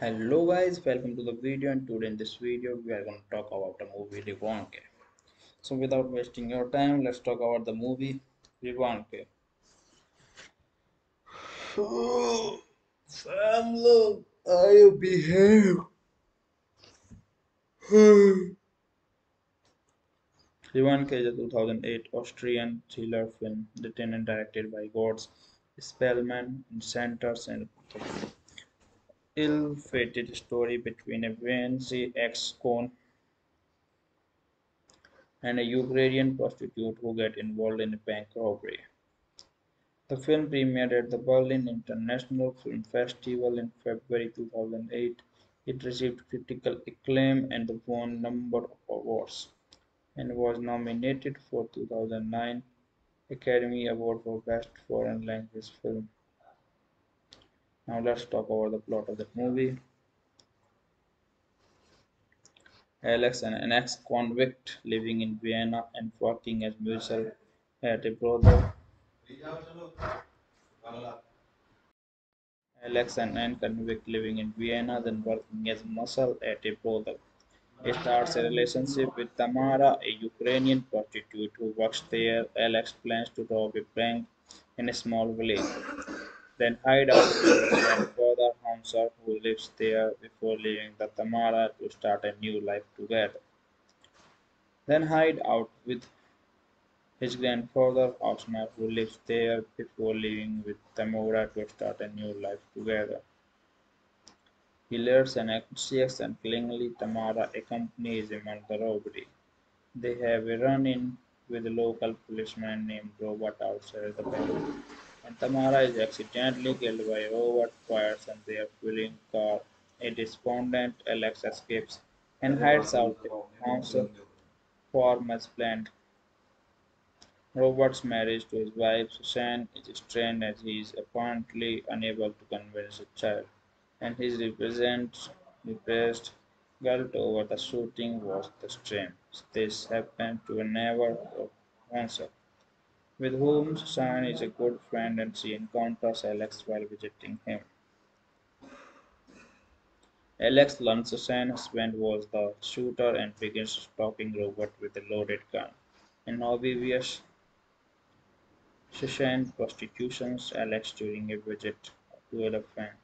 hello guys welcome to the video and today in this video we are going to talk about the movie Revanche so without wasting your time let's talk about the movie Revanche Sam look I behave. Revanche is a 2008 Austrian thriller film written and directed by Götz Spielmann and centers and ill-fated story between a Viennese ex-con and a Ukrainian prostitute who get involved in a bank robbery. The film premiered at the Berlin International Film Festival in February 2008. It received critical acclaim and won a number of awards and was nominated for 2009 Academy Award for Best Foreign Language Film. Now let's talk about the plot of that movie. Alex, an ex-convict living in Vienna and working as musician at a brothel. Alex, an ex-convict living in Vienna, then working as muscle at a brothel. He starts a relationship with Tamara, a Ukrainian prostitute who works there. Alex plans to rob a bank in a small village then hide out with his grandfather Hamza who lives there before leaving the Tamara to start a new life together. Then hide out with his grandfather Osmar who lives there before leaving with Tamara to start a new life together. He learns an anxious and clingingly Tamara accompanies him on the robbery. They have a run-in with a local policeman named Robert outside the bank and Tamara is accidentally killed by Robert fires and their fueling car. A despondent Alex escapes and hides out the house as planned. Robert's marriage to his wife Susan is strained as he is apparently unable to convince a child, and his repressed guilt over the shooting was the strain. This happened to a neighbor of Hansel with whom Susan is a good friend and she encounters Alex while visiting him. Alex learns Susan's husband was the shooter and begins stalking Robert with a loaded gun. In obvious Susan prostitutes Alex during a visit to a friend,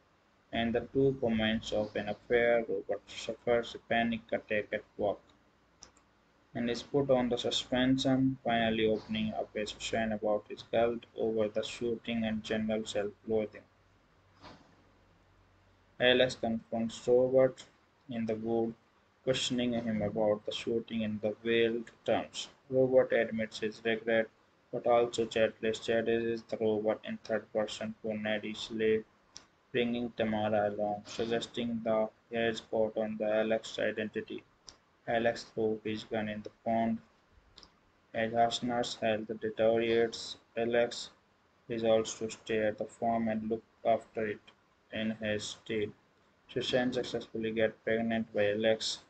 and the two commence of an affair. Robert suffers a panic attack at work and is put on the suspension, finally opening up a session about his guilt over the shooting and general self-loathing. Alex confronts Robert in the wood, questioning him about the shooting in the veiled terms. Robert admits his regret, but also chases the robot in third person for Slade, bringing Tamara along, suggesting that he has caught on the Alex's identity. Alex throws his gun in the pond. As Hausner's health deteriorates, Alex resolves to stay at the farm and look after it in his stead. Susan successfully gets pregnant by Alex,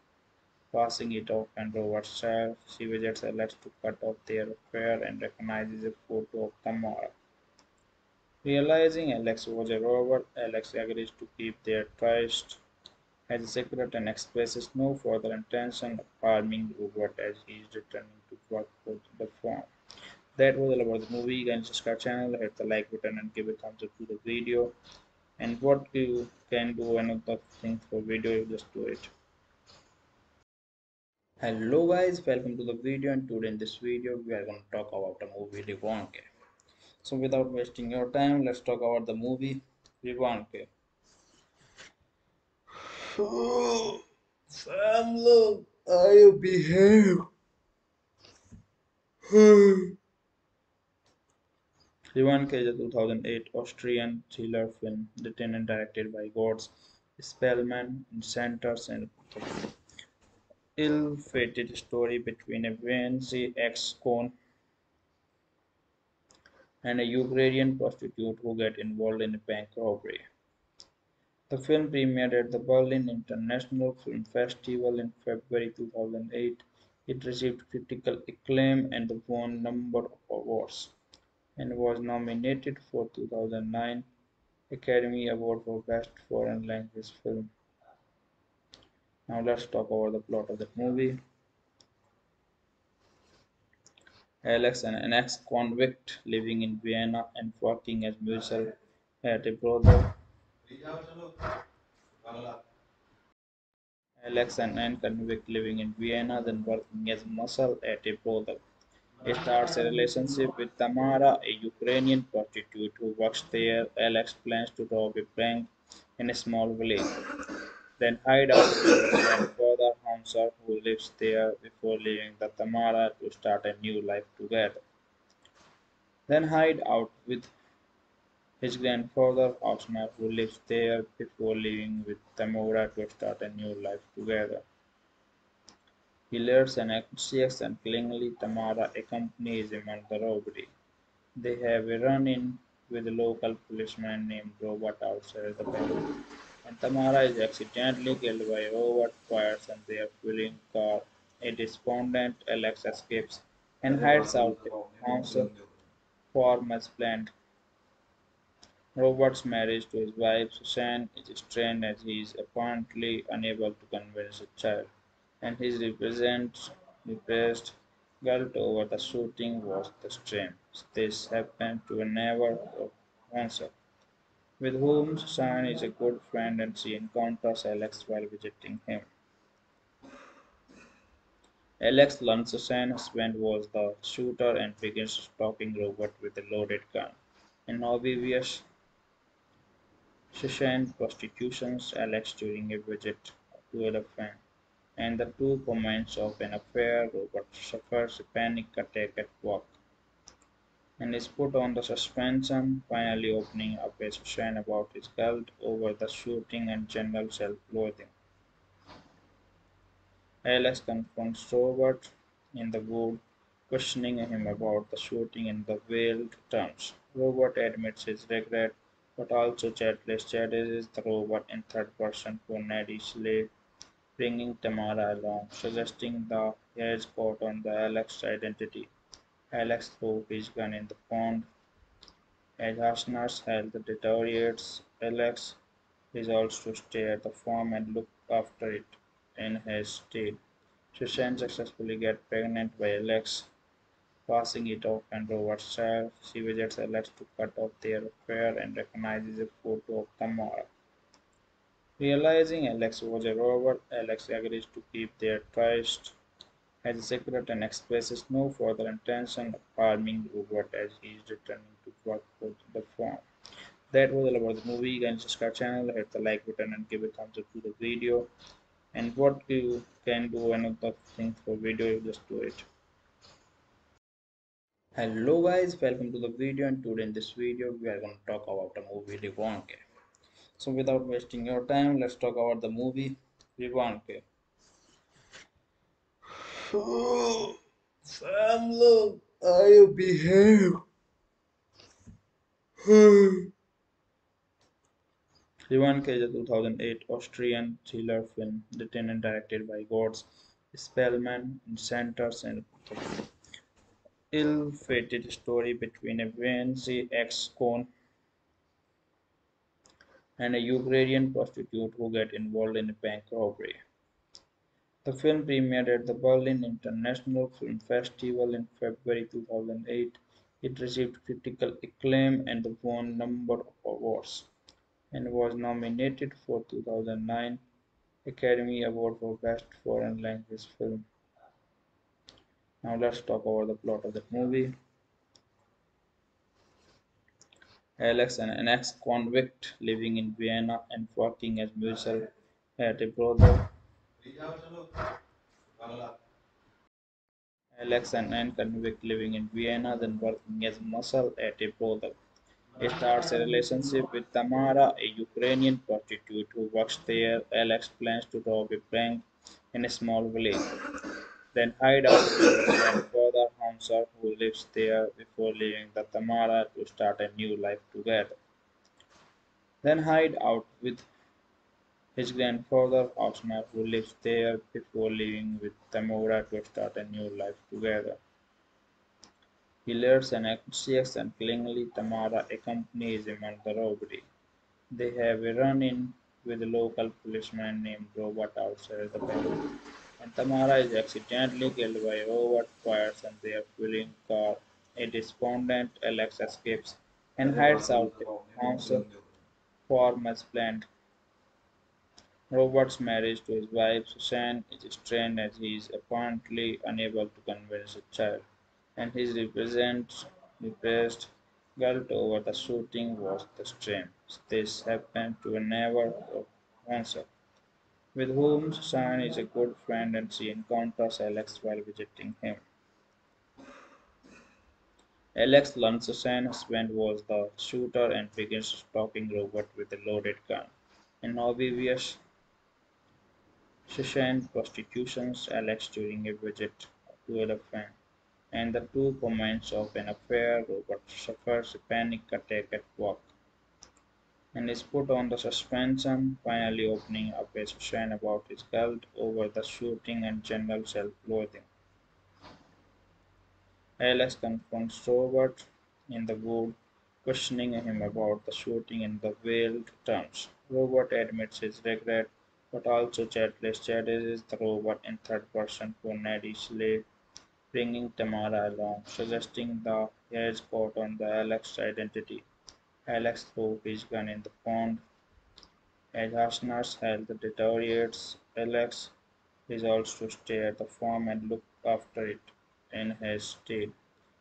passing it off and Robert's child. She visits Alex to cut off their affair and recognizes a photo of Tamara. Realizing Alex was a robber, Alex agrees to keep their tryst has a secret and expresses no further intention of harming Robert as he is returning to work for the firm. That was all about the movie. You can subscribe channel, hit the like button and give a thumbs up to the video. And what you can do another thing for video, you just do it. Hello guys, welcome to the video and today in this video we are going to talk about the movie Revanche. So without wasting your time, let's talk about the movie Revanche. Oh, Sam, look, I behave. Revanche is a 2008 Austrian thriller film written and directed by Götz Spielmann and centers and ill-fated story between a Viennese ex-con and a Ukrainian prostitute who get involved in a bank robbery. The film premiered at the Berlin International Film Festival in February 2008. It received critical acclaim and won a number of awards, and was nominated for 2009 Academy Award for Best Foreign Language Film. Now let's talk about the plot of the movie. Alex, an ex-convict living in Vienna and working as musician, had a brother. Alex, and ex-convict living in Vienna, then working as muscle at a brothel. He starts a relationship with Tamara, a Ukrainian prostitute who works there. Alex plans to rob a bank in a small village, then hide out with his grandfather Hansel, who lives there, before leaving the Tamara to start a new life together. Then hide out with his grandfather Osnar, who lives there, before leaving with Tamara to start a new life together. He learns an anxious and clingingly Tamara accompanies him on the robbery. They have a run-in with a local policeman named Robert outside the bank, and Tamara is accidentally killed by Robert fires and their fueling car. A despondent Alex escapes and hides out a house farm as planned. Robert's marriage to his wife Susan is strained as he is apparently unable to convince a child and his repressed guilt over the shooting was the strain. This happened to a neighbor of Hansel, with whom Susan is a good friend and she encounters Alex while visiting him. Alex learns Susan's husband was the shooter and begins stalking Robert with a loaded gun. In obvious Susan prostitutes Alex during a visit to a friend and the two comments of an affair, Robert suffers a panic attack at work and is put on the suspension, finally opening up a session about his guilt over the shooting and general self-loathing. Alex confronts Robert in the wood, questioning him about the shooting in the veiled terms. Robert admits his regret, but also chases the robot in third person Slade bringing Tamara along, suggesting the has caught on the Alex's identity. Alex throws his gun in the pond. As Hausner's health deteriorates, Alex resolves to stay at the farm and look after it in his stead. Susan successfully gets pregnant by Alex, passing it off and Robert's child. She visits Alex to cut off their affair and recognizes a photo of Tamara. Realizing Alex was a robber, Alex agrees to keep their trust as a secret and expresses no further intention of harming Robert as he is returning to work for the firm. That was all about the movie. Can subscribe channel, hit the like button and give a thumbs up to the video. And what you can do another thing for video, you just do it. Hello guys, welcome to the video and today in this video we are going to talk about the movie Revanche. So without wasting your time, let's talk about the movie Revanche. Oh, Sam, look, I behave. Revanche is a 2008 Austrian thriller film written and directed by Götz Spielmann and centers an ill-fated story between a Viennese ex-con and a Ukrainian prostitute who get involved in a bank robbery. The film premiered at the Berlin International Film Festival in February 2008. It received critical acclaim and won a number of awards, and was nominated for 2009 Academy Award for Best Foreign Language Film. Now let's talk about the plot of the movie. Alex, an ex-convict living in Vienna and working as musician, at a brother. Alex, an ex-convict living in Vienna, then working as muscle at a brothel. He starts a relationship with Tamara, a Ukrainian prostitute who works there. Alex plans to rob a bank in a small village, then hide out with his grandfather Hansel, who lives there, before leaving the Tamara to start a new life together. Then hide out with his grandfather Osnar, who lives there, before leaving with Tamara to start a new life together. He learns an anxious and clingingly Tamara accompanies him on the robbery. They have a run-in with a local policeman named Robert outside the bank. Tamara is accidentally killed by Robert fires and their fueling car. A despondent Alex escapes and hides out the house form as planned. Robert's marriage to his wife Susan is strained as he is apparently unable to convince the child, and his represent, repressed guilt over the shooting was the strain. This happened to a neighbor of with whom Susan is a good friend and she encounters Alex while visiting him. Alex learns Susan's husband was the shooter and begins stalking Robert with a loaded gun. In obvious Susan prostitutes Alex during a visit to a friend, and the two commence of an affair. Robert suffers a panic attack at work and is put on the suspension, finally opening up a Susan about his guilt over the shooting and general self-loathing. Alex confronts Robert in the wood, questioning him about the shooting in the veiled terms. Robert admits his regret, but also chases the robot in third person for Slave, bringing Tamara along, suggesting the he has caught on the Alex's identity. Alex throws his gun in the pond. As Hausner's health deteriorates, Alex resolves to stay at the farm and look after it in his stead.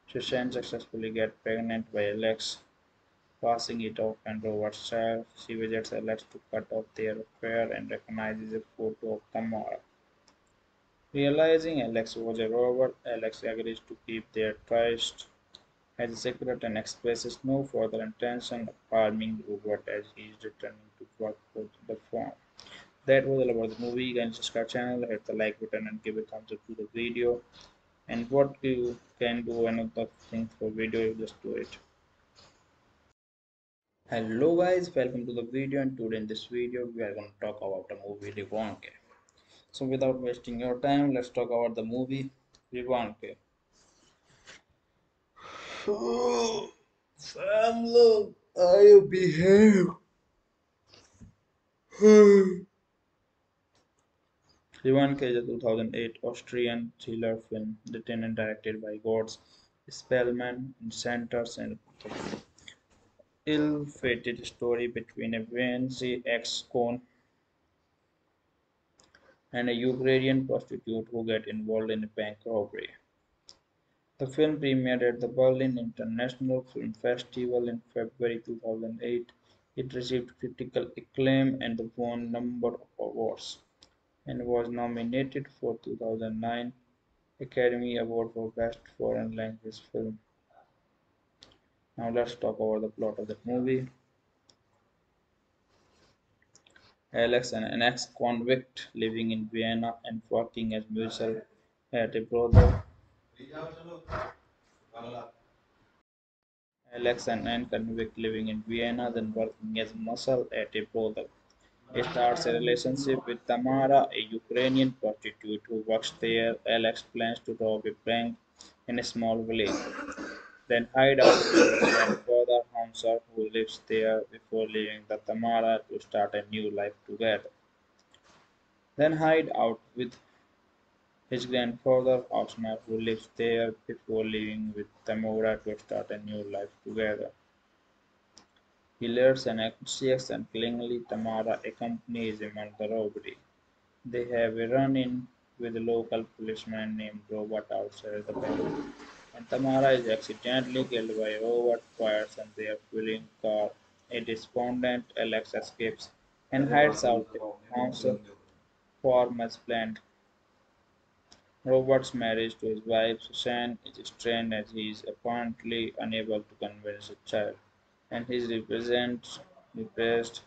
Susan successfully gets pregnant by Alex, passing it off and Robert's child. She visits Alex to cut off their affair and recognizes a photo of Tamara. Realizing Alex was a robber, Alex agrees to keep their trust as a secret and expresses no further intention of harming Robert as he is returning to work for the firm. That was all about the movie. You can subscribe channel, hit the like button and give a thumbs up to the video. And what you can do another thing for video you just do it. Hello guys. Welcome to the video. And today in this video we are going to talk about the movie Revanche so without wasting your time let's talk about the movie Revanche oh, Sam look I behave Revanche is a 2008 Austrian thriller film written and directed by Götz Spielmann and centers and ill-fated story between a Viennese ex-con and a Ukrainian prostitute who get involved in a bank robbery. The film premiered at the Berlin International Film Festival in February 2008. It received critical acclaim and won a number of awards and was nominated for 2009 Academy Award for Best Foreign Language Film. Now let's talk about the plot of the movie. Alex, an ex-convict living in Vienna and working as musician at a brothel. Alex, and ex-convict living in Vienna, then working as muscle at a brothel starts a relationship with Tamara, a Ukrainian prostitute who works there. Alex plans to rob a bank in a small village, then hide out with his grandfather Hansel, who lives there, before leaving the Tamara to start a new life together. Then hide out with his grandfather Osnar, who lives there, before leaving with Tamara to start a new life together. Hilliard and anxious and clingingly Tamara accompanies him on the robbery. They have a run-in with a local policeman named Robert outside the bank, and Tamara is accidentally killed by Robert fires and their fueling car. A despondent Alex escapes and hides out the house farm as planned. Robert's marriage to his wife Susan is strained as he is apparently unable to convince the child and his repressed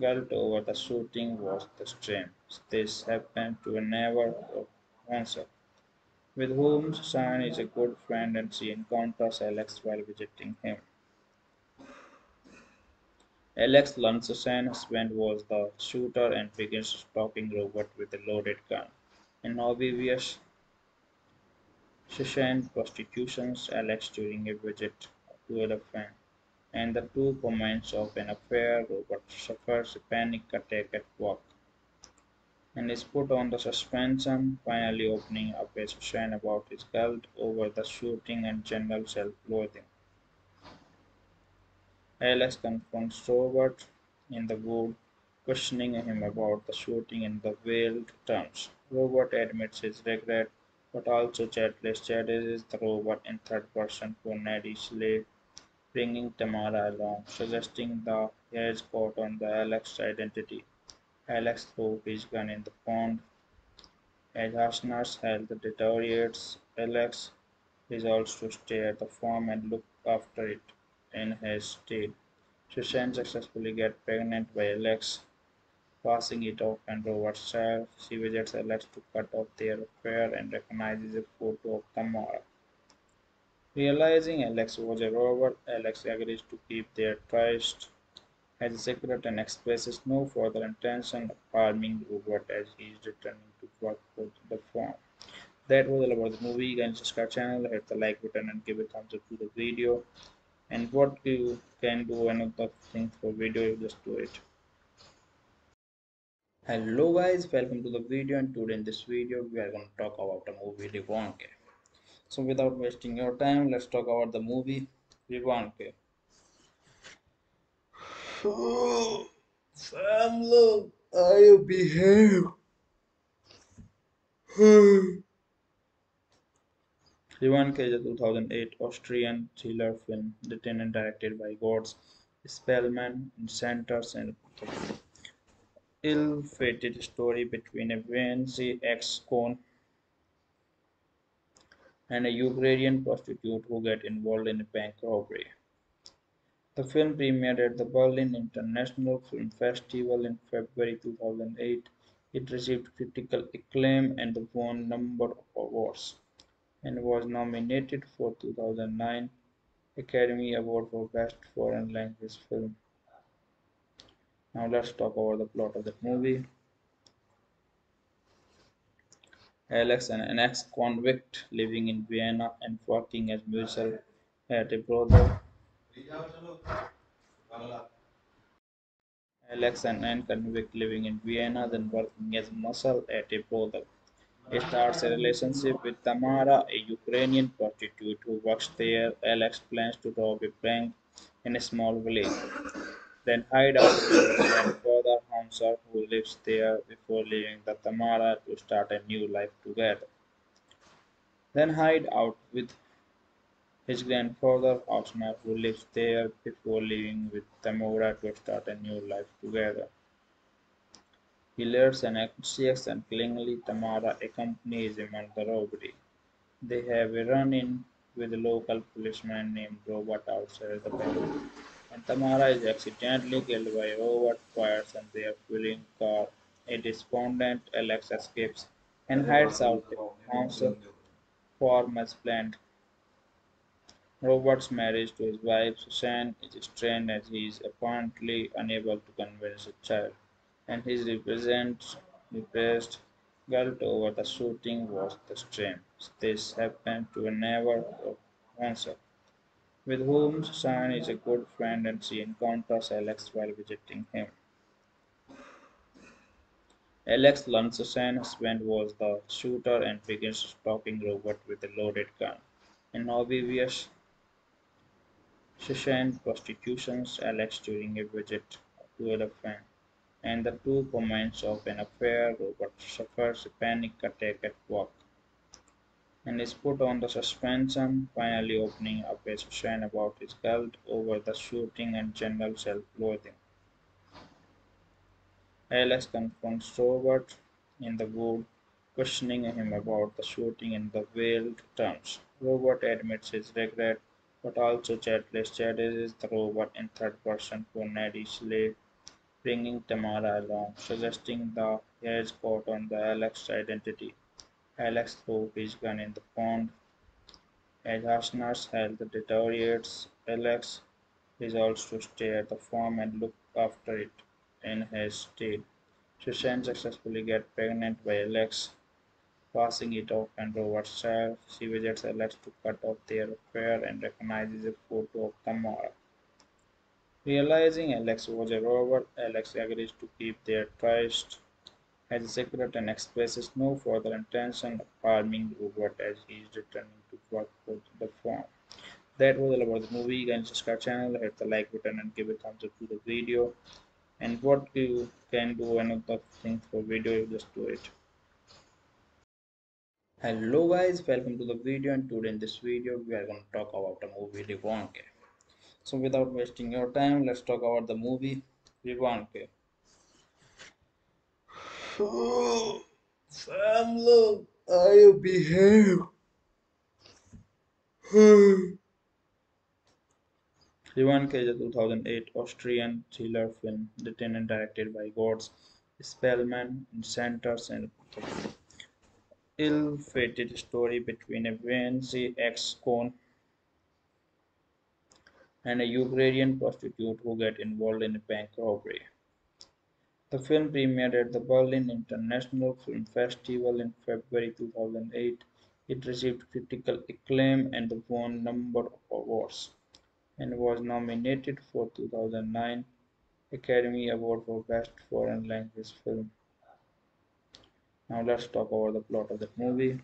guilt over the shooting was the strain. This happened to a neighbor of Hansel, with whom Susan is a good friend and she encounters Alex while visiting him. Alex learns Susan's husband was the shooter and begins stalking Robert with a loaded gun. In obvious Susan prostitutes Alex during a visit to a friend and the two comments of an affair, Robert suffers a panic attack at work and is put on the suspension, finally opening up a session about his guilt over the shooting and general self-loathing. Alex confronts Robert in the wood, questioning him about the shooting in the veiled terms. Robert admits his regret, but also chatless is the robot in third person Slade, bringing Tamara along, suggesting the he has caught on the Alex's identity. Alex throws his gun in the pond. As Hausner's health deteriorates, Alex resolves to stay at the farm and look after it in his stead. Susan successfully gets pregnant by Alex, passing it off and Robert's child. She visits Alex to cut off their affair and recognizes a photo of Tamara. Realizing Alex was a robot, Alex agrees to keep their trust as a secret and expresses no further intention of harming Robert as he is returning to work for the firm. That was all about the movie. Can subscribe channel, hit the like button and give a thumbs up to the video. And what you can do another thing for video, you just do it. Hello guys, welcome to the video and today in this video we are going to talk about the movie Revanche. So without wasting your time, let's talk about the movie Revanche. Oh, fam, look, I behave. Revanche is a 2008 Austrian thriller film written and directed by Götz Spielmann and centers and ill-fated story between a Viennese ex-con and a Ukrainian prostitute who get involved in a bank robbery. The film premiered at the Berlin International Film Festival in February 2008. It received critical acclaim and won a number of awards, and was nominated for 2009 Academy Award for Best Foreign Language Film. Now let's talk about the plot of the movie. Alex, an ex-convict living in Vienna and working as musician at a brothel, Alex, an ex-convict living in Vienna, then working as muscle at a brothel. He starts a relationship with Tamara, a Ukrainian prostitute who works there. Alex plans to rob a bank in a small village, then hide out with his grandfather Hansel, who lives there, before leaving the Tamara to start a new life together. Then hide out with his grandfather Hausner, who lives there, before leaving with Tamara to start a new life together. He learns an anxious and clingy Tamara accompanies him on the robbery. They have a run-in with a local policeman named Robert outside the bank, and Tamara is accidentally killed by Robert fires and their fueling car. A despondent Alex escapes and hides out a house farm as planned. Robert's marriage to his wife Susan is strained as he is apparently unable to convince a child, and his represents repressed guilt over the shooting was the strain. This happened to a neighbor of Hansel, with whom Susan is a good friend and she encounters Alex while visiting him. Alex learns Susan's husband was the shooter and begins stalking Robert with a loaded gun. In obvious Susan prostitutes Alex during a visit to a friend, and the two comments of an affair. Robert suffers a panic attack at work and is put on the suspension, finally opening up a session about his guilt over the shooting and general self-loathing. Alex confronts Robert in the wood, questioning him about the shooting in the veiled terms. Robert admits his regret but also chatless challenges the robot in third person Slade, bringing Tamara along, suggesting the he has caught on the Alex's identity. Alex throws his gun in the pond. As Hausner's health deteriorates, Alex resolves to stay at the farm and look after it in his stead. Susan successfully gets pregnant by Alex, Passing it off and Robert's child, she visits Alex to cut off their affair and recognizes a photo of Tamara. Realizing Alex was a robber, Alex agrees to keep their trust as a secret and expresses no further intention of harming robot as he is returning to work for the firm. That was all about the movie. Can subscribe channel, hit the like button and give a thumbs up to the video. And what you can do another thing for video, you just do it. Hello guys, welcome to the video and today in this video we are going to talk about the movie Revanche. So without wasting your time, let's talk about the movie Revanche. Fam, look, I behave. Revanche is a 2008 Austrian thriller film written and directed by Götz Spielmann and centers an ill-fated story between a Viennese ex-con and a Ukrainian prostitute who get involved in a bank robbery. The film premiered at the Berlin International Film Festival in February 2008. It received critical acclaim and won a number of awards and was nominated for 2009 Academy Award for Best Foreign Language Film. Now let's talk about the plot of the movie.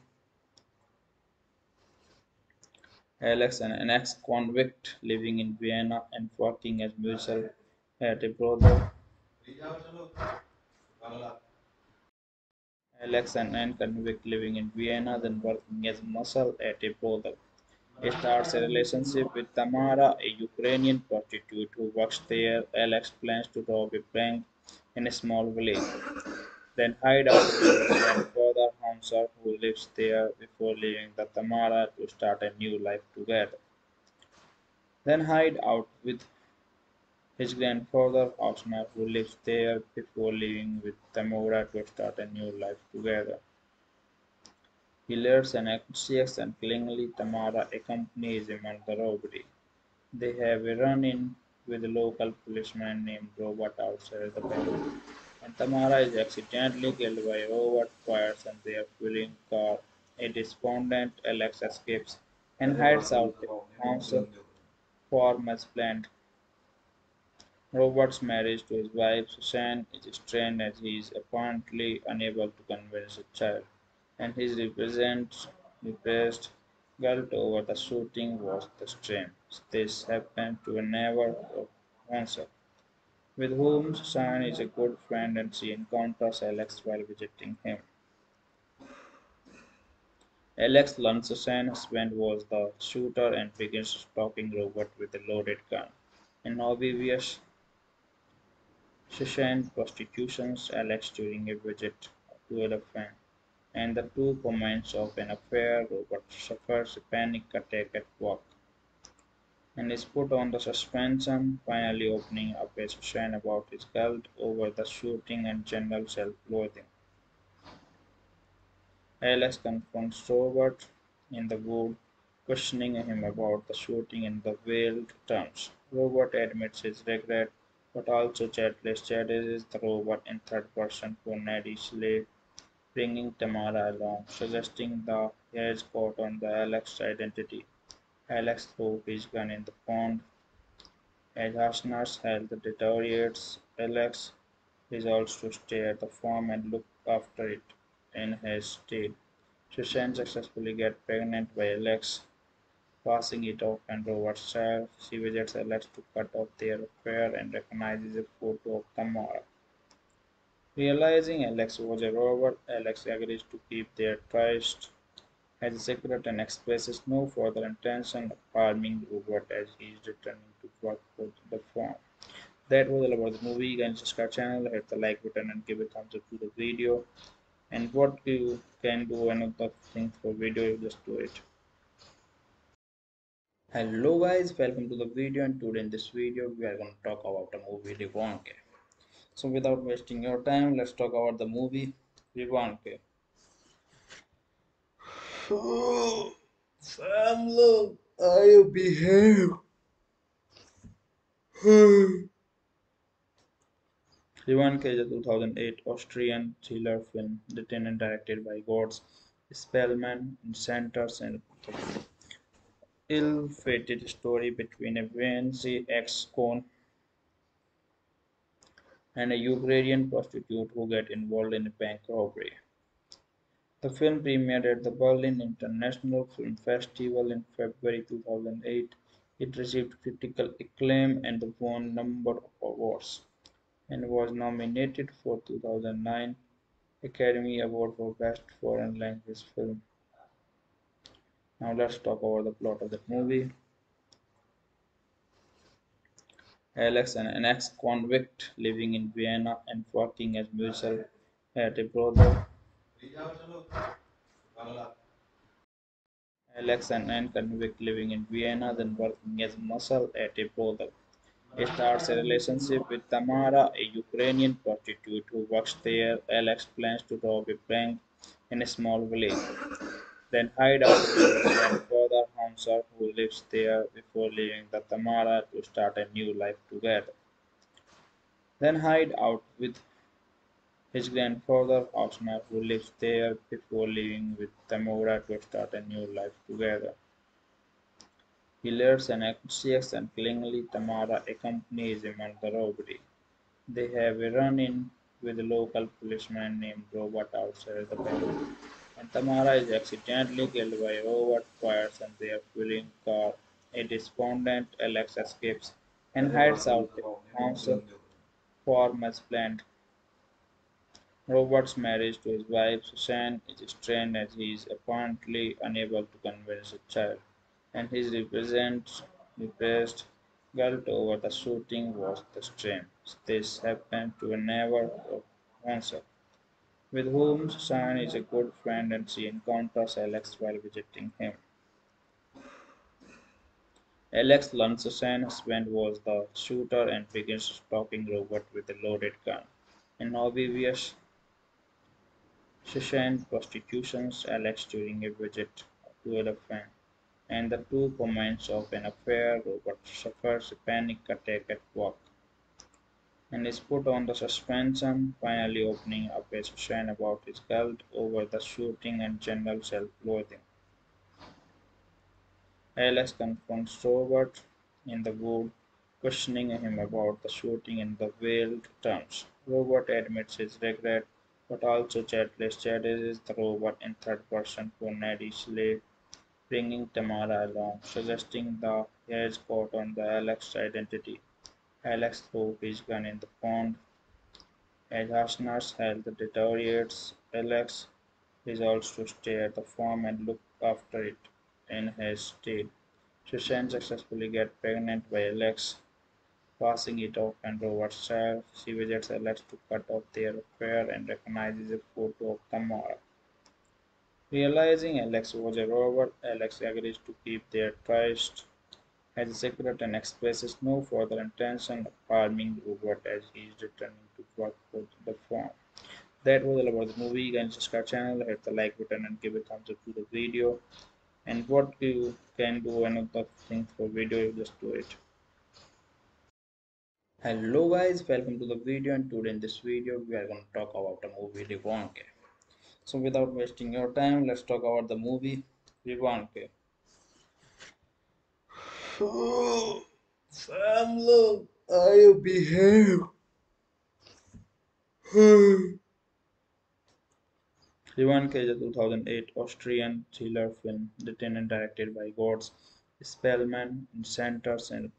Alex, an ex-convict living in Vienna and working as musician at a brothel. Alex, an ex-convict living in Vienna, then working as muscle at a brothel. He starts a relationship with Tamara, a Ukrainian prostitute who works there. Alex plans to rob a bank in a small village, then hide out with his grandfather Hamza, who lives there, before leaving the Tamara to start a new life together. Then hide out with his grandfather Osmar, who lives there, before leaving with Tamara to start a new life together. He learns an anxious and clingingly Tamara accompanies him on the robbery. They have a run-in with a local policeman named Robert outside the bank, and Tamara is accidentally killed by Robert fires and their fueling car. A despondent Alex escapes and hides out a house farm as planned. Robert's marriage to his wife Susan is strained as he is apparently unable to convince a child and his repressed guilt over the shooting was the strain. This happened to a neighbor of Hansel, with whom Susan is a good friend and she encounters Alex while visiting him. Alex learns Susan's husband was the shooter and begins stalking Robert with a loaded gun. In obvious Susan prostitutions Alex during a visit to a and the two comments of an affair, Robert suffers a panic attack at work and is put on the suspension, finally opening up a session about his guilt over the shooting and general self-loathing. Alex confronts Robert in the wood, questioning him about the shooting in the veiled terms. Robert admits his regret, but also chases the robot in third person Slade bringing Tamara along, suggesting the has caught on the Alex's identity. Alex throws his gun in the pond. As Hausner's health deteriorates, Alex resolves to stay at the farm and look after it in his stead. Susan successfully gets pregnant by Alex, passing it off and Robert's child. She visits Alex to cut off their affair and recognizes a photo of Tamara. Realizing Alex was a robber, Alex agrees to keep their trust as a secret and expresses no further intention of harming Robert as he is returning to work for the firm. That was all about the movie. You can subscribe channel, hit the like button and give a thumbs up to the video. And what you can do another thing for video, you just do it. Hello guys, welcome to the video and today in this video we are going to talk about the movie Revanche. So without wasting your time, let's talk about the movie Revanche. Oh, fam, look, I behave. Revanche is a 2008 Austrian thriller film written and directed by Götz Spielmann and centers an ill-fated story between a Viennese ex-con and a Ukrainian prostitute who get involved in a bank robbery. The film premiered at the Berlin International Film Festival in February 2008. It received critical acclaim and won a number of awards, and was nominated for 2009 Academy Award for Best Foreign Language Film. Now let's talk about the plot of that movie. Alex, an ex-convict living in Vienna and working as musician at a brothel. Alex, an ex-convict living in Vienna, then working as muscle at a brothel. He starts a relationship with Tamara, a Ukrainian prostitute who works there. Alex plans to rob a bank in a small village, then hide out with his grandfather Hansa, who lives there, before leaving the Tamara to start a new life together. Then hide out with his grandfather Osnar, who lives there, before leaving with Tamara to start a new life together. He learns an anxious and clingy Tamara accompanies him on the robbery. They have a run-in with a local policeman named Robert outside the bank, and Tamara is accidentally killed by Robert fires and their fueling car. A despondent Alex escapes and hides out the house farm as planned. Robert's marriage to his wife Susan is strained as he is apparently unable to convince the child and his represents repressed guilt over the shooting was the strain. This happened to a neighbor of Hansel, with whom Susan is a good friend and she encounters Alex while visiting him. Alex learns Susan's husband was the shooter and begins stalking Robert with a loaded gun. In obvious Susan prostitutes Alex during a visit to a friend and the two comments of an affair, Robert suffers a panic attack at work and is put on the suspension, finally opening up a session about his guilt over the shooting and general self-loathing. Alex confronts Robert in the wood, questioning him about the shooting in the veiled terms. Robert admits his regret, but also chases the Robert in third person Slade bringing Tamara along, suggesting the has caught on the Alex's identity. Alex throws his gun in the pond. As Ashnar's health deteriorates, Alex resolves to stay at the farm and look after it in his stead. Susan successfully gets pregnant by Alex, passing it off and Robert's child. She visits Alex to cut off their affair and recognizes a photo of Tamara. Realizing Alex was a robber, Alex agrees to keep their trust as a secret and expresses no further intention of harming Robert as he is returning to work for the firm. That was all about the movie. Can subscribe channel, hit the like button and give a thumbs up to the video. And what you can do another thing for video, you just do it. Hello guys, welcome to the video and today in this video we are going to talk about the movie Revanche. So without wasting your time, let's talk about the movie Revanche. Oh, Sam, look, I behave. Revanche is a 2008 Austrian thriller film written and directed by Götz Spielmann and centers and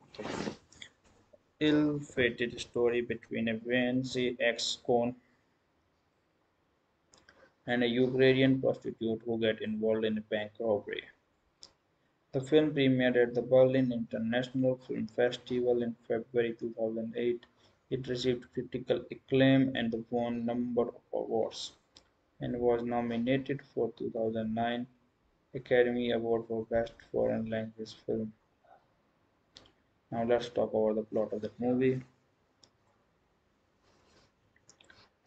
ill-fated story between a Viennese ex-con and a Ukrainian prostitute who get involved in a bank robbery. The film premiered at the Berlin International Film Festival in February 2008. It received critical acclaim and won a number of awards, and was nominated for 2009 Academy Award for Best Foreign Language Film. Now let's talk about the plot of the movie.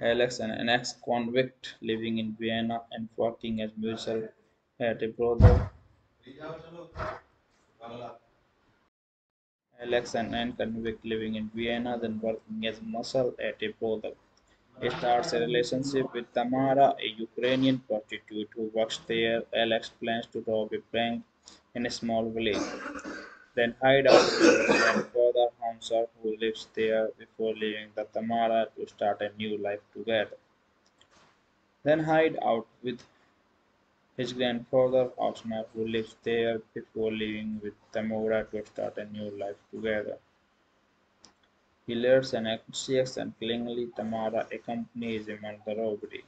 Alex, an ex-convict living in Vienna and working as musician at a brothel. Alex, and ex-convict living in Vienna, then working as muscle at a brothel. He starts a relationship with Tamara, a Ukrainian prostitute who works there. Alex plans to rob a bank in a small village, then hide out with his grandfather Hamza, who lives there before leaving the Tamara to start a new life together. Then hide out with his grandfather Osmar, who lives there before leaving with Tamara to start a new life together. He learns an anxious and clingingly Tamara accompanies him on the robbery.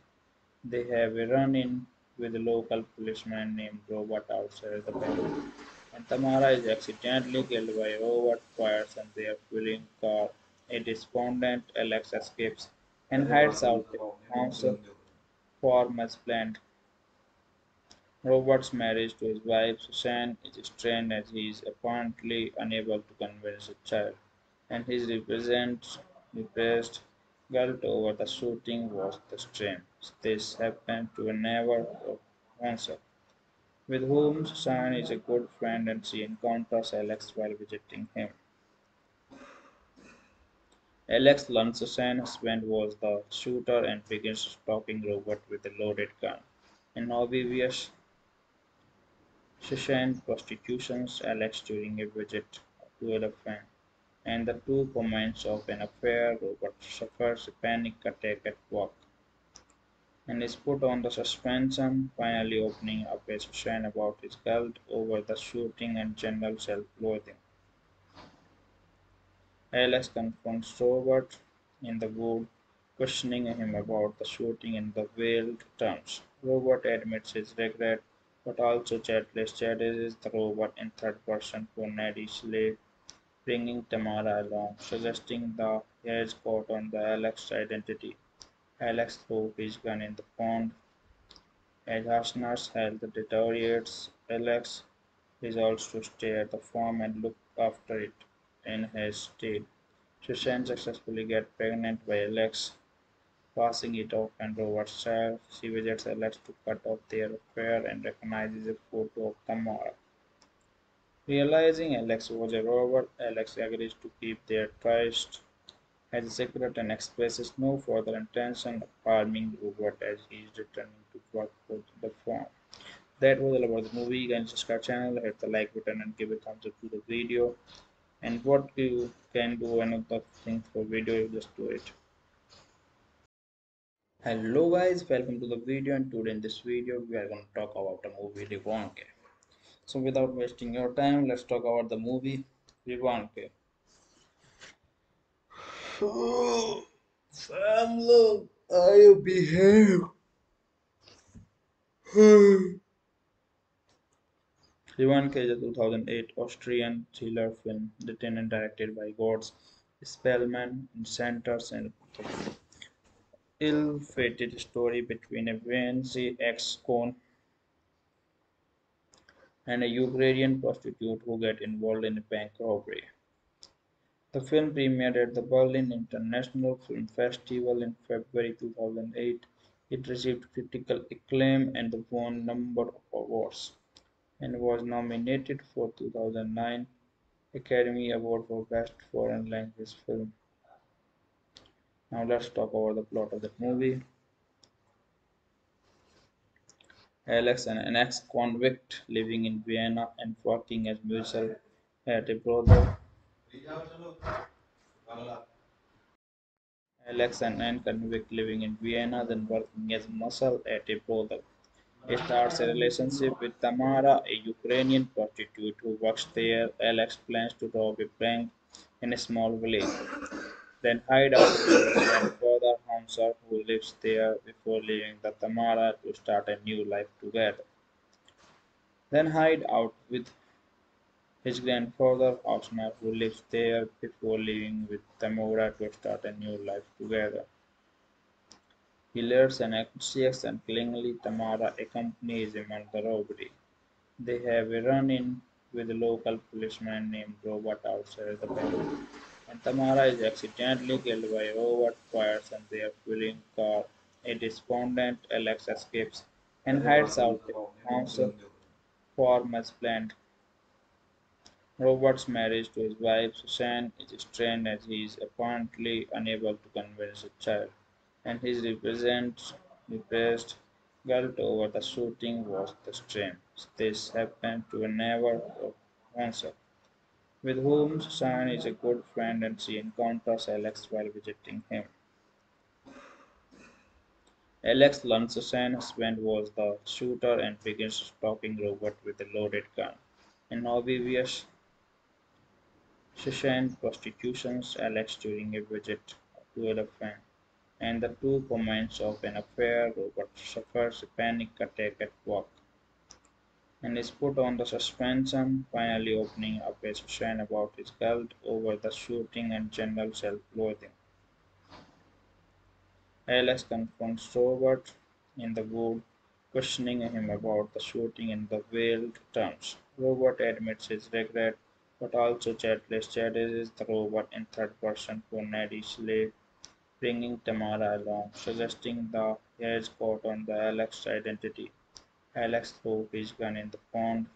They have a run-in with a local policeman named Robert outside the bank, and Tamara is accidentally killed by Robert fires and their fueling car. A despondent Alex escapes and hides out a house farm as planned. Robert's marriage to his wife Susan is strained as he is apparently unable to convince a child, and his represents repressed guilt over the shooting was the strain. This happened to a neighbor of Hausner, with whom Susan is a good friend and she encounters Alex while visiting him. Alex learns Susan's husband was the shooter and begins stalking Robert with a loaded gun. In obvious Susan prostitutes Alex during a visit to a friend, and the two commence of an affair. Robert suffers a panic attack at work and is put on the suspension, finally opening up a Susan about his guilt over the shooting and general self-loathing. Alex confronts Robert in the wood, questioning him about the shooting in the veiled terms. Robert admits his regret, but also chases the robot in third person Slade, bringing Tamara along, suggesting the has caught on the Alex's identity. Alex throws his gun in the pond. As Hausner's health deteriorates, Alex resolves to stay at the farm and look after it in his stead. Susan successfully gets pregnant by Alex, passing it off and Robert's child. She visits Alex to cut off their affair and recognizes a photo of Tamara. Realizing Alex was a robber, Alex agrees to keep their trust as a secret and expresses no further intention of harming Robert as he is returning to work for the firm. That was all about the movie. Can subscribe channel, hit the like button and give a thumbs up to the video and what you can do another thing for video you just do it hello guys welcome to the video and today in this video we are going to talk about the movie Revanche so without wasting your time let's talk about the movie Revanche oh, Sam, I behave. Revanche is a 2008 Austrian thriller film written and directed by Götz Spielmann and centers an ill-fated story between a Viennese ex-con and a Ukrainian prostitute who get involved in a bank robbery. The film premiered at the Berlin International Film Festival in February 2008. It received critical acclaim and won a number of awards and was nominated for 2009 Academy Award for Best Foreign Language Film. Now let's talk about the plot of the movie. Alex, an ex-convict living in Vienna and working as musician at a brothel. Alex, an ex-convict living in Vienna, then working as muscle at a brothel He starts a relationship with Tamara, a Ukrainian prostitute who works there. Alex plans to rob a bank in a small village, then hide out with his grandfather Hamza, who lives there, before leaving the Tamara to start a new life together. Then hide out with his grandfather Osmar, who lives there, before leaving with Tamara to start a new life together. He learns an anxious and clingingly Tamara accompanies him on the robbery. They have a run-in with a local policeman named Robert outside the bank, and Tamara is accidentally killed by Robert fires and their fueling car. A despondent Alex escapes and hides out the house as planned. Robert's marriage to his wife Susan is strained as he is apparently unable to convince a child and his repressed guilt over the shooting was the strain. This happened to a neighbor of Hausner, with whom Susan is a good friend and she encounters Alex while visiting him. Alex learns Susan's husband was the shooter and begins stalking Robert with a loaded gun. In obvious Susan prostitutes Alex during a visit to a friend, and the two comments of an affair. Robert suffers a panic attack at work and is put on the suspension, finally opening up a Susan about his guilt over the shooting and general self-loathing. Alex confronts Robert in the wood, questioning him about the shooting in the veiled terms. Robert admits his regret, but also chases the robot in third person for Neddy bringing Tamara along, suggesting that he has caught on the Alex's identity. Alex throws his gun in the pond.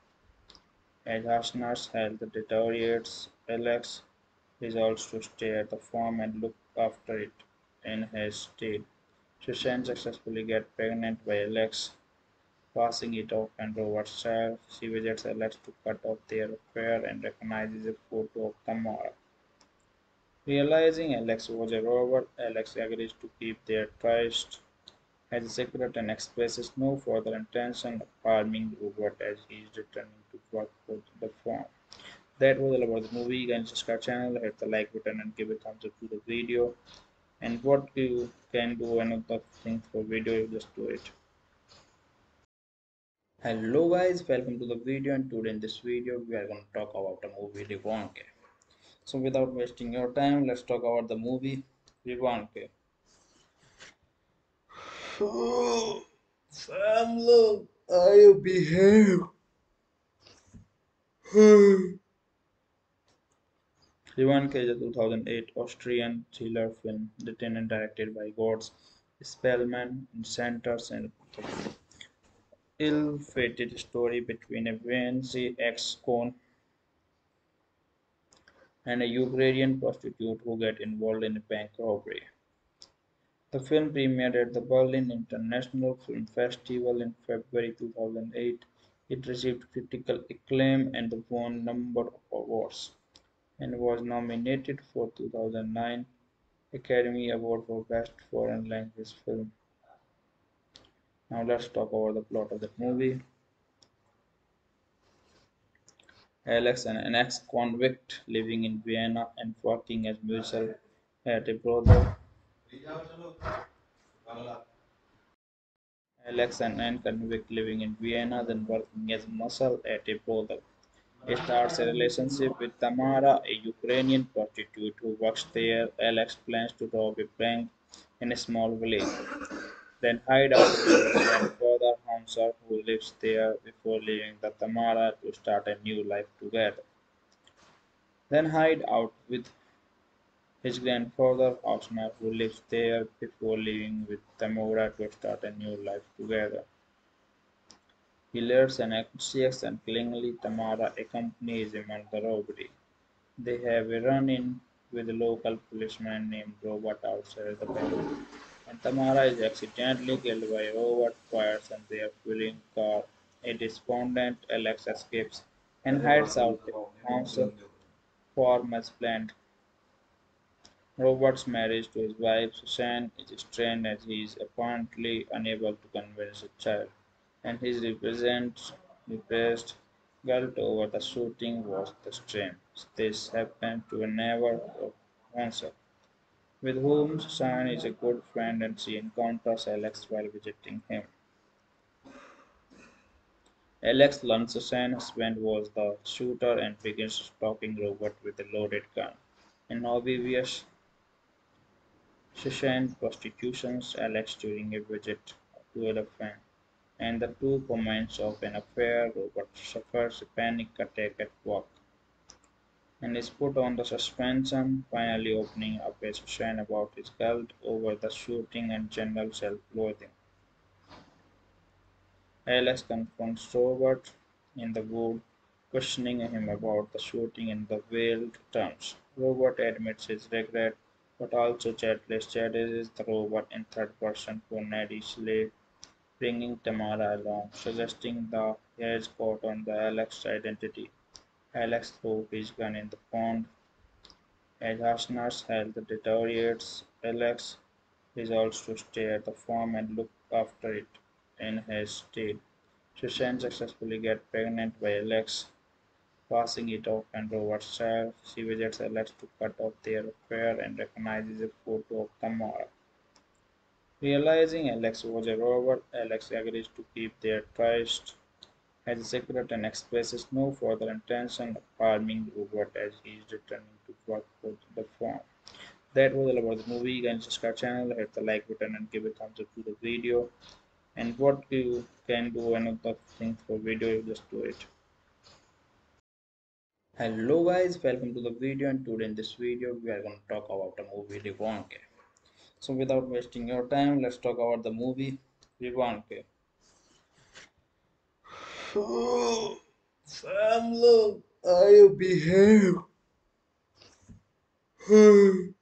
As Hausner's health deteriorates, Alex resolves to stay at the farm and look after it in his stead. Susan successfully gets pregnant by Alex, passing it off and Robert's child. She visits Alex to cut off their affair and recognizes a photo of Tamara. Realizing Alex was a robber, Alex agrees to keep their trust as a secret and expresses no further intention of harming Robert as he is returning to work for the firm. That was all about the movie. You can subscribe channel, hit the like button and give a thumbs up to the video. And what you can do another thing for video you just do it. Hello guys. Welcome to the video. And today in this video we are going to talk about the movie Revanche so without wasting your time let's talk about the movie Revanche oh, Sam look I behave Revanche is a 2008 Austrian thriller film written and directed by Götz Spielmann and centers and ill-fated story between a Viennese ex-con and a Ukrainian prostitute who get involved in a bank robbery. The film premiered at the Berlin International Film Festival in February 2008. It received critical acclaim and won a number of awards and was nominated for 2009 Academy Award for Best Foreign Language Film. Now let's talk about the plot of the movie. Alex, an ex-convict living in Vienna and working as musician at a brothel. Alex, and Anne convict living in Vienna, then working as muscle at a brothel starts a relationship with Tamara, a Ukrainian prostitute who works there. Alex plans to rob a bank in a small village, then hide out with his grandfather Hausner, who lives there, before leaving the Tamara to start a new life together. Then hide out with his grandfather Osnar, who lives there, before leaving with Tamara to start a new life together. Hilliard and anxious and clingingly Tamara accompanies him on the robbery. They have a run-in with a local policeman named Robert outside the bank, and Tamara is accidentally killed by Robert fires and their fueling car. A despondent Alex escapes and hides out the house farm as planned. Robert's marriage to his wife Susan is strained as he is apparently unable to convince a child and his repressed guilt over the shooting was the strain. This happened to a neighbor of Hausner, with whom Susan is a good friend and she encounters Alex while visiting him. Alex learns Susan's husband was the shooter and begins stalking Robert with a loaded gun. In obvious Susan prostitutes Alex during a visit to friend and the two comments of an affair, Robert suffers a panic attack at work and is put on the suspension, finally opening up a discussion about his guilt over the shooting and general self-loathing. Alex confronts Robert in the wood, questioning him about the shooting in the veiled terms. Robert admits his regret, but also chases the robot in third person Slade bringing Tamara along, suggesting that he has caught on the Alex's identity. Alex throws his gun in the pond. As Hausner's health deteriorates, Alex resolves to stay at the farm and look after it in his stead. Susan successfully gets pregnant by Alex, passing it off and Robert's child. She visits Alex to cut off their affair and recognizes a photo of Tamara. Realizing Alex was a robber, Alex agrees to keep their trust as a secret and expresses no further intention of harming Robert as he is returning to work for the firm. That was all about the movie. Can subscribe channel, hit the like button and give a thumbs up to the video. And what you can do another thing for video, you just do it. Hello guys, welcome to the video and today in this video we are going to talk about the movie Revanche. So without wasting your time, let's talk about the movie Revanche. Oh, fam, look, I behave.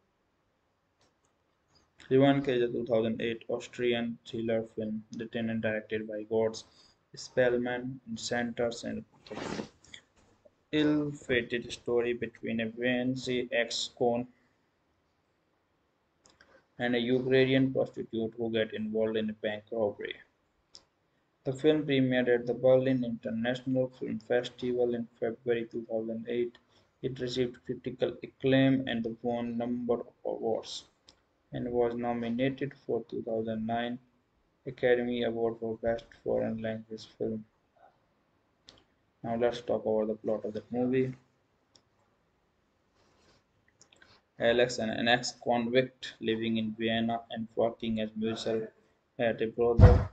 Revanche is a 2008 Austrian thriller film written and directed by Götz Spielmann and centers an ill-fated story between a Viennese ex-con and a Ukrainian prostitute who get involved in a bank robbery. The film premiered at the Berlin International Film Festival in February 2008. It received critical acclaim and won a number of awards and was nominated for 2009 Academy Award for Best Foreign Language Film. Now let's talk about the plot of the movie. Alex, an ex-convict living in Vienna and working as musician at a brothel.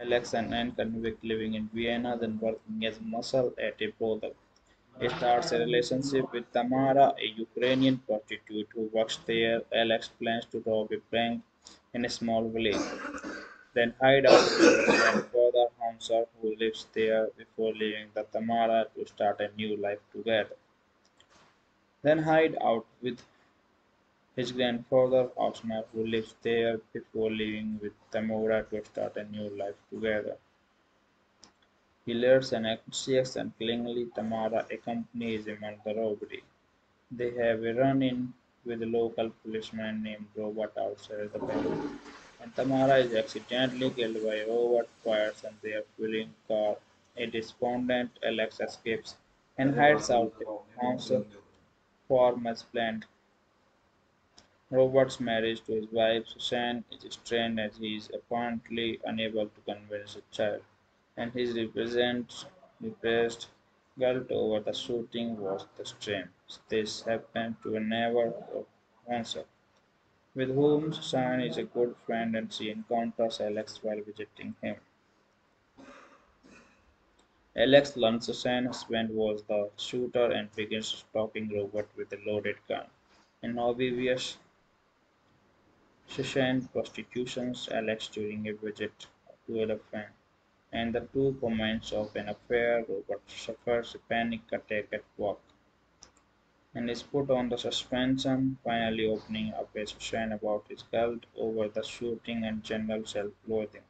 Alex, an ex-convict living in Vienna, then working as muscle at a brothel. He starts a relationship with Tamara, a Ukrainian prostitute who works there. Alex plans to rob a bank in a small village, then hide out with his grandfather Hausner, who lives there, before leaving the Tamara to start a new life together. Then hide out with his grandfather Osmar, who lives there, before leaving with Tamara to start a new life together. He learns an anxious and clingingly Tamara accompanies him on the robbery. They have a run-in with a local policeman named Robert outside the bank, and Tamara is accidentally killed by Robert fires and their fueling car. A despondent Alex escapes and hides out house farm as planned. Robert's marriage to his wife Susan is strained as he is apparently unable to convince a child and his repressed guilt over the shooting was the strain. This happened to a neighbor of with whom Susan is a good friend and she encounters Alex while visiting him. Alex learns Susan's husband was the shooter and begins stalking Robert with a loaded gun. In obvious Susan prostitutes Alex during a visit to a friend and the two comments of an affair, Robert suffers a panic attack at work and is put on the suspension, finally opening up a session about his guilt over the shooting and general self-loathing.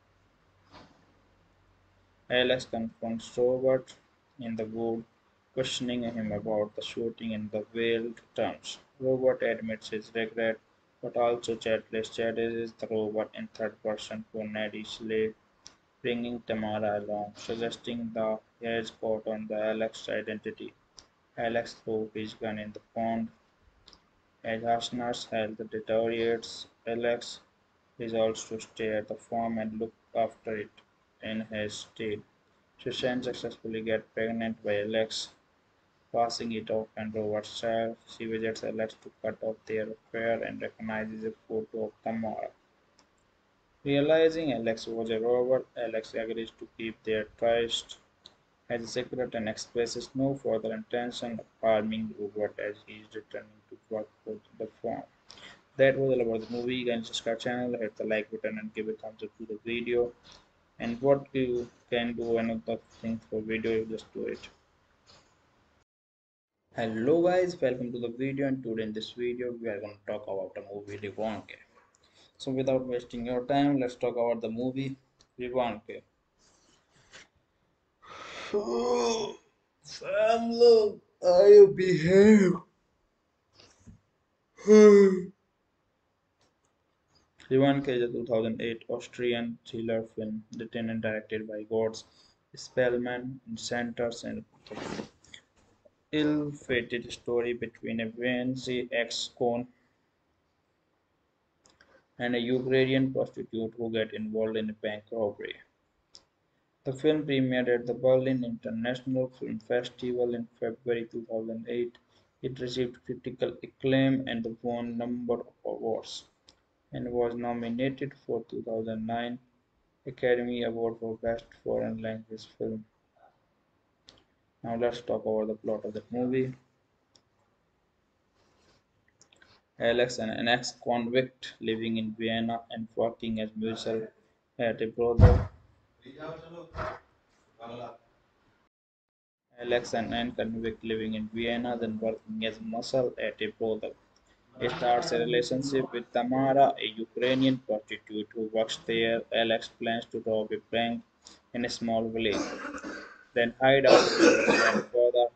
Alex confronts Robert in the wood, questioning him about the shooting in the veiled terms. Robert admits his regret, but also chases the Robert in third person for Slade bringing Tamara along, suggesting the has caught on the Alex's identity. Alex throws his gun in the pond. As Hausner's health deteriorates, Alex resolves to stay at the farm and look after it in his stead. Susan successfully gets pregnant by Alex, passing it off on Robert's child. She visits Alex to cut off their affair and recognizes a photo of Tamara. Realizing Alex was a robber, Alex agrees to keep their tryst as a secret and expresses no further intention of harming Robert as he is returning to work for the firm. That was all about the movie. You can subscribe channel, hit the like button and give a thumbs up to the video. And what you can do another thing for video, you just do it. Hello guys, welcome to the video and today in this video we are going to talk about the movie Revanche. So without wasting your time, let's talk about the movie Revanche. Sam, look, I behave. Revanche is a 2008 Austrian thriller film written and directed by Götz Spielmann and centers the ill-fated story between a Viennese ex-con and a Ukrainian prostitute who get involved in a bank robbery. The film premiered at the Berlin International Film Festival in February 2008. It received critical acclaim and won a number of awards, and was nominated for 2009 Academy Award for Best Foreign Language Film. Now let's talk about the plot of that movie. Alex, an ex-convict living in Vienna and working as musician at a brothel. Alex, an ex-convict living in Vienna, then working as muscle at a brothel. He starts a relationship with Tamara, a Ukrainian prostitute who works there. Alex plans to rob a bank in a small village, then hide out with his grandfather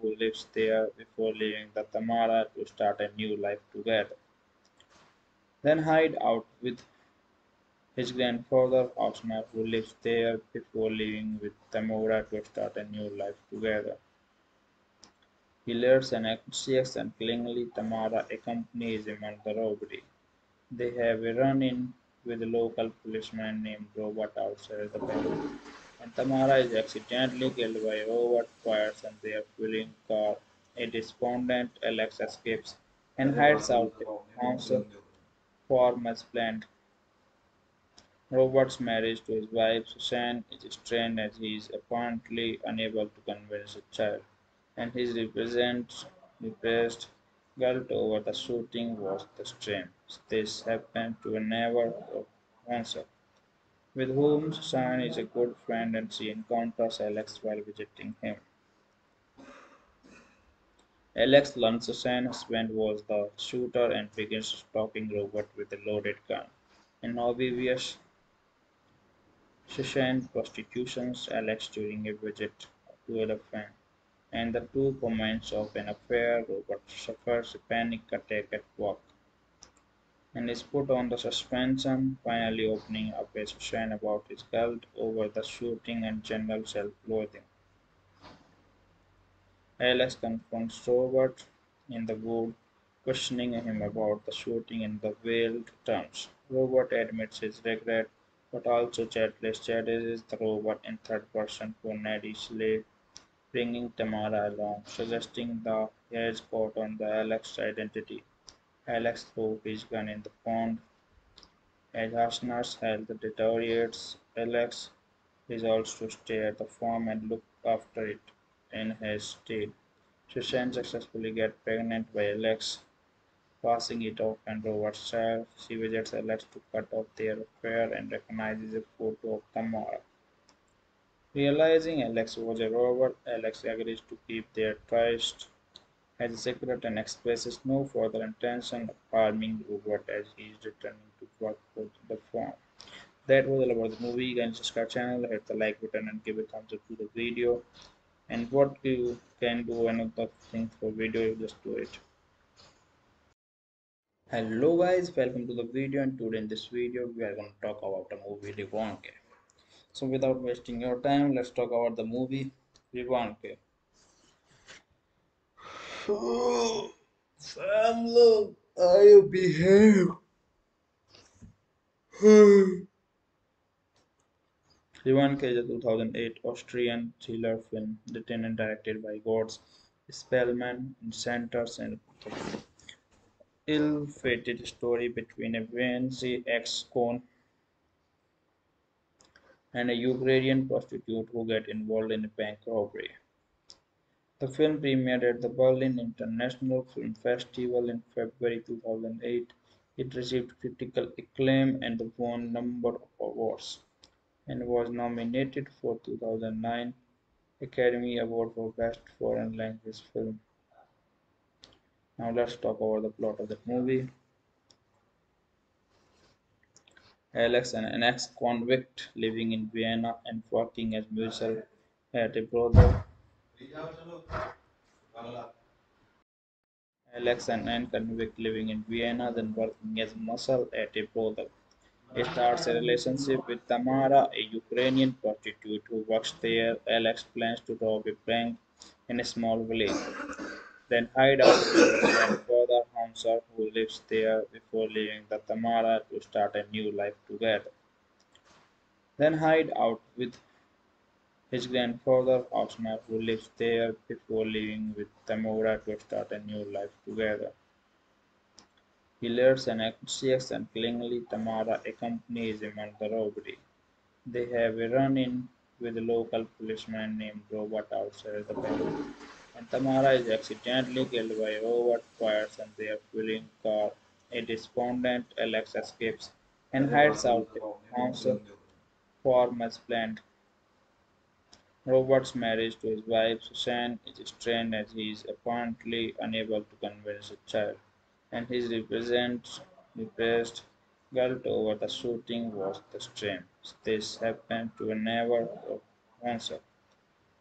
who lives there, before leaving the Tamara to start a new life together. Then hide out with his grandfather Osmar, who lives there, before leaving with Tamara to start a new life together. He learns an anxious and clingingly Tamara accompanies him on the robbery. They have a run-in with a local policeman named Robert outside the bank, and Tamara is accidentally killed by Robert fires and their fueling car. A despondent Alex escapes and hides out a house farm as planned. Robert's marriage to his wife Susan is strained as he is apparently unable to convince a child and his repressed guilt over the shooting was the strain. This happened to a neighbor of Hausner, with whom Susan is a good friend and she encounters Alex while visiting him. Alex learns Susan's husband was the shooter and begins stalking Robert with a loaded gun. In obvious Susan prostitutions Alex during a visit to a and the two commence of an affair, Robert suffers a panic attack at work and is put on the suspension, finally opening up a session about his guilt over the shooting and general self-loathing. Alex confronts Robert in the wood, questioning him about the shooting in the veiled terms. Robert admits his regret, but also chases the robot in third person Slade bringing Tamara along, suggesting the has caught on the Alex's identity. Alex throws his gun in the pond. As Hausner's health deteriorates, Alex resolves to stay at the farm and look after it in his stead. She Susan successfully gets pregnant by Alex, passing it off and Robert's child. She visits Alex to cut off their affair and recognizes a photo of Tamara. Realizing Alex was a robber, Alex agrees to keep their trust as a secret and expresses no further intention of harming Robert as he is returning to work for the firm. That was all about the movie. You can subscribe channel, hit the like button and give a thumbs up to the video. And what you can do another thing for video, you just do it. Hello guys, welcome to the video and today in this video we are going to talk about the movie Revanche. So without wasting your time, let's talk about the movie Revanche. Oh, Sam, look, I behave. Revanche is a 2008 Austrian thriller film written and directed by Götz Spielmann and centers the ill-fated story between a Viennese ex-con and a Ukrainian prostitute who get involved in a bank robbery. The film premiered at the Berlin International Film Festival in February 2008. It received critical acclaim and won a number of awards, and was nominated for 2009 Academy Award for Best Foreign Language Film. Now let's talk about the plot of that movie. Alex, an ex-convict living in Vienna and working as musician at a brothel. Alex, an ex-convict living in Vienna, then working as muscle at a brothel. He starts a relationship with Tamara, a Ukrainian prostitute who works there. Alex plans to rob a bank in a small village, then hide out with his grandfather Hausner, who lives there, before leaving the Tamara to start a new life together. Then hide out with his grandfather Osnar, who lives there, before leaving with Tamara to start a new life together. He learns an anxious and clingingly Tamara accompanies him on the robbery. They have a run-in with a local policeman named Robert outside the bank, and Tamara is accidentally killed by Robert fires and their fueling car. A despondent Alex escapes and hides out a house as planned. Robert's marriage to his wife Susan is strained as he is apparently unable to convince a child and his represent, repressed guilt over the shooting was the strain. This happened to a of Hausner,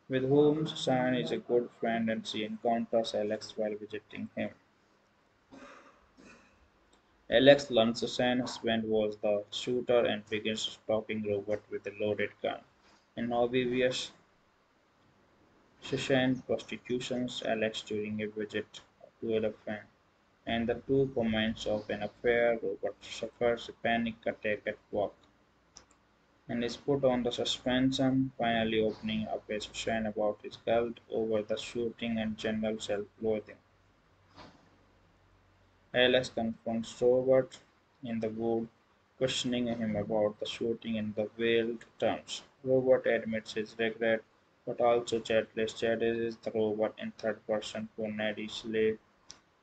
with whom Susan is a good friend and she encounters Alex while visiting him. Alex learns Susan's husband was the shooter and begins stalking Robert with a loaded gun. In obvious Susan prostitutes Alex during a visit to a friend and the two comments of an affair, Robert suffers a panic attack at work and is put on the suspension, finally opening up a session about his guilt over the shooting and general self-loathing. Alex confronts Robert in the wood, questioning him about the shooting in the veiled terms. Robert admits his regret, but also chases the Robert in third person Slade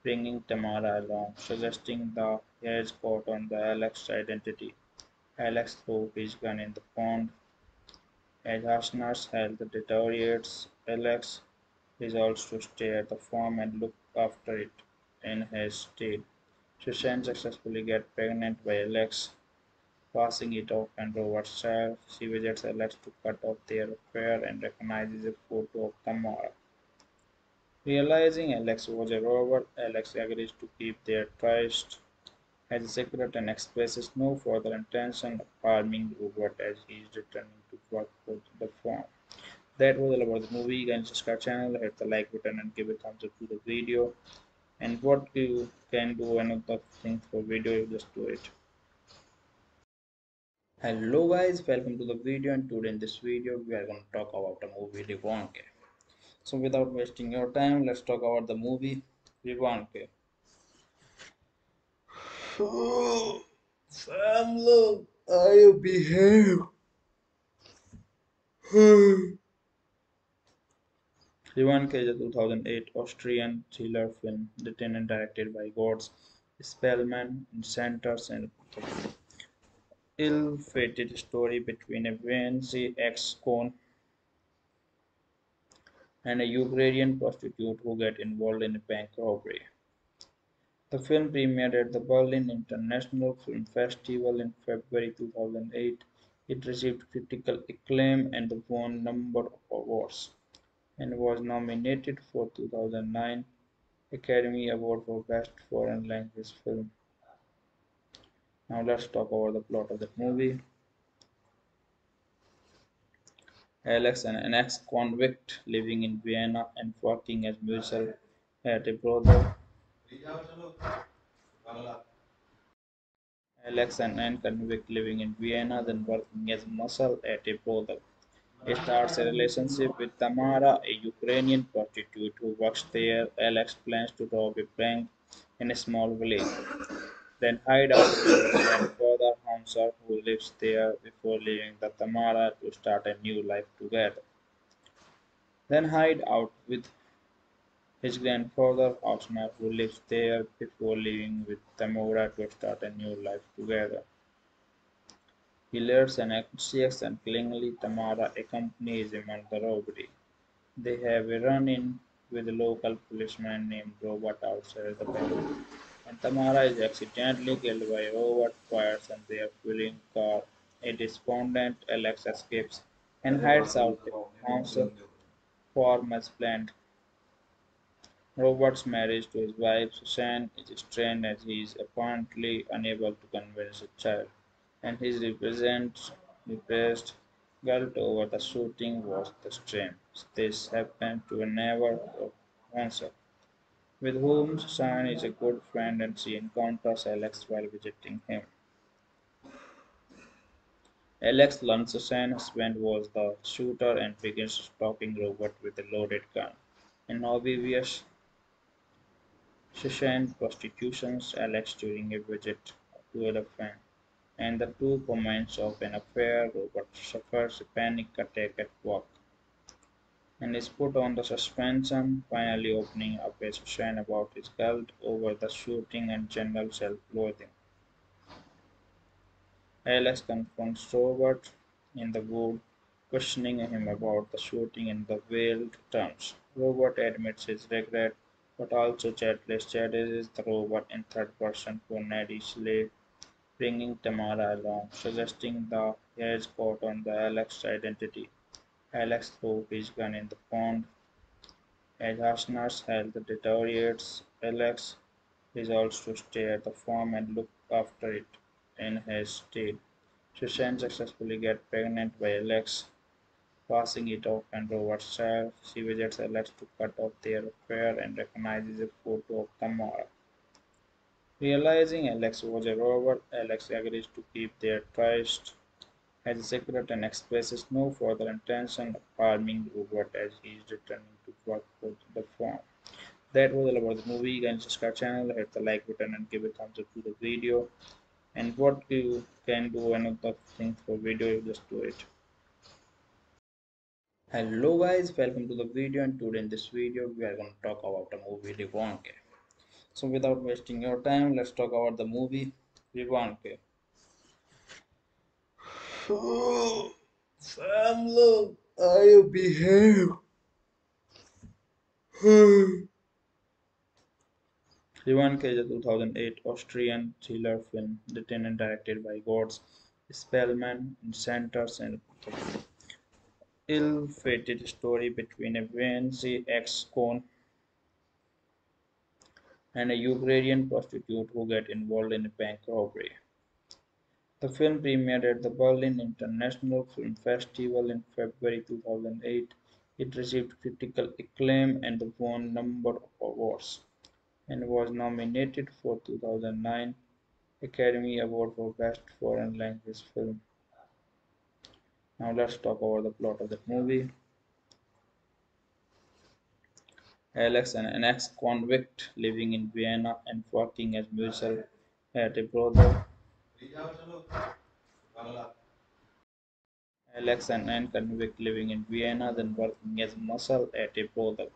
bringing Tamara along, suggesting the hair's caught on the Alex identity. Alex throws his gun in the pond. As Hausner's health deteriorates, Alex resolves to stay at the farm and look after it in his stead. Susan successfully gets pregnant by Alex, passing it off on Robert's child. She visits Alex to cut off their affair and recognizes a photo of Tamara. Realizing Alex was a robber, Alex agrees to keep their trust as a secret and expresses no further intention of harming Robert as he is returning to work for the firm. That was all about the movie. You can subscribe channel, hit the like button and give a thumbs up to the video. And what you can do another thing for video, you just do it. Hello guys, welcome to the video and today in this video we are going to talk about the movie Revanche. So without wasting your time, let's talk about the movie Revanche. Sam, look, I'll behave. Revanche is a 2008 Austrian thriller film written and directed by Götz Spielmann and centers an ill-fated story between a Viennese ex-con and a Ukrainian prostitute who get involved in a bank robbery. The film premiered at the Berlin International Film Festival in February 2008. It received critical acclaim and won a number of awards, and was nominated for 2009 Academy Award for Best Foreign Language Film. Now let's talk about the plot of the movie. Alex, an ex-convict living in Vienna and working as musician at a brothel. Alex, an ex-convict living in Vienna, then working as muscle at a brothel. He starts a relationship with Tamara, a Ukrainian prostitute who works there. Alex plans to rob a bank in a small village, then hide out with his grandfather Hausner, who lives there, before leaving the Tamara to start a new life together. Then hide out with his grandfather Osnar, who lives there, before leaving with Tamara to start a new life together. He learns an anxious and clingingly Tamara accompanies him on the robbery. They have a run-in with a local policeman named Robert outside the bank and Tamara is accidentally killed by Robert fires and their fueling car. A despondent Alex escapes and hides out a house form as planned. Robert's marriage to his wife Susan is strained as he is apparently unable to convince the child, and his repressed guilt over the shooting was the strain. This happened to a neighbor of Hausner, with whom Susan is a good friend and she encounters Alex while visiting him. Alex learns Susan's husband was the shooter and begins stalking Robert with a loaded gun. In obvious Susan prostitutions Alex during a visit to a and the two comments of an affair. Robert suffers a panic attack at work and is put on the suspension, finally opening up a Susan about his guilt over the shooting and general self-loathing. Alex confronts Robert in the wood, questioning him about the shooting in the veiled terms. Robert admits his regret, but also chases the robot in third person Slave, bringing Tamara along, suggesting the he has caught on the Alex's identity. Alex throws his gun in the pond. As Hausner's health deteriorates, Alex resolves to stay at the farm and look after it in his stead. Susan successfully gets pregnant by Alex, passing it off on Robert's child. She visits Alex to cut off their affair and recognizes a photo of Tamara. Realizing Alex was a robber, Alex agrees to keep their trust as a secret and expresses no further intention of harming Robert as he is returning to work for the firm. That was all about the movie. You can subscribe channel, hit the like button and give a thumbs up to the video and what you can do another thing for video you just do it hello guys welcome to the video and today in this video we are going to talk about the movie Revanche so without wasting your time let's talk about the movie Revanche oh, Sam look I behave. Revanche is a 2008 Austrian thriller film. Written and directed by Götz Spielmann and centers an ill-fated story between a Viennese ex-con and a Ukrainian prostitute who get involved in a bank robbery. The film premiered at the Berlin International Film Festival in February 2008. It received critical acclaim and won a number of awards and was nominated for 2009 Academy Award for Best Foreign Language Film. Now let's talk about the plot of the movie. Alex, an ex-convict living in Vienna and working as musician at a brothel. Alex, an ex-convict living in Vienna, then working as muscle at a brothel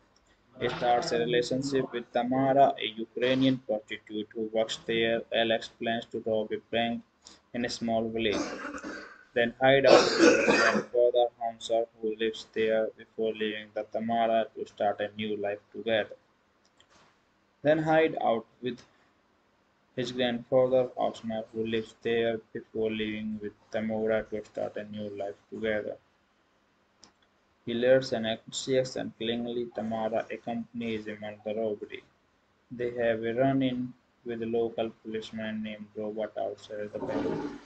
starts a relationship with Tamara, a Ukrainian prostitute who works there. Alex plans to rob a bank in a small village, then hide out with his grandfather Hausner, who lives there, before leaving the Tamara to start a new life together. Then hide out with his grandfather Osmar, who lives there, before leaving with Tamara to start a new life together. He learns an anxious and clingingly Tamara accompanies him on the robbery. They have a run-in with a local policeman named Robert outside the bank, and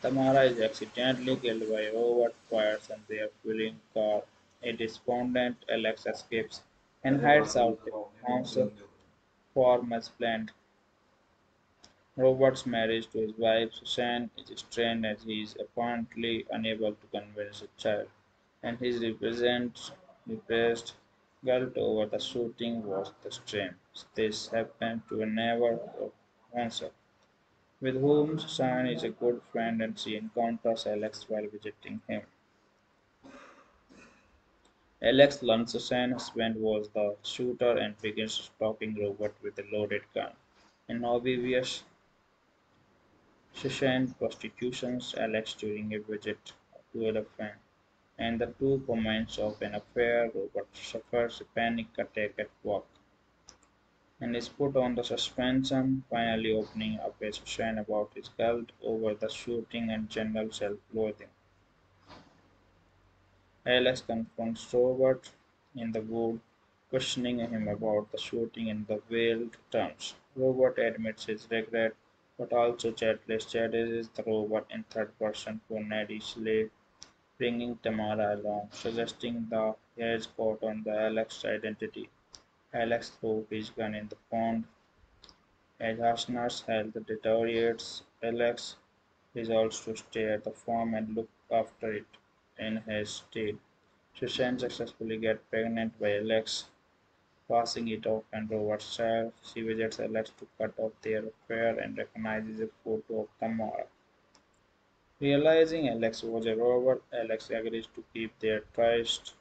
Tamara is accidentally killed by Robert fires and their fueling car. A despondent Alex escapes and hides out the house as planned. Robert's marriage to his wife Susan is strained as he is apparently unable to convince the child and his repressed guilt over the shooting was the strain. This happened to a neighbor of Hausner, with whom Susan is a good friend and she encounters Alex while visiting him. Alex learns Susan's husband was the shooter and begins stalking Robert with a loaded gun. In obvious Susan prostitutes Alex during a visit to a friend and the two comments of an affair, Robert suffers a panic attack at work and is put on the suspension, finally opening up a Susan about his guilt over the shooting and general self-loathing. Alex confronts Robert in the wood, questioning him about the shooting in the veiled terms. Robert admits his regret, but also Chadless chases the robot in third person for Slade, bringing Tamara along, suggesting the he has caught on the Alex's identity. Alex throws his gun in the pond. As Hausner's health deteriorates, Alex resolves to stay at the farm and look after it in his stead. Susan successfully gets pregnant by Alex, passing it off on Robert's child. She visits Alex to cut off their affair and recognizes a photo of Tamara. Realizing Alex was a robber, Alex agrees to keep their tryst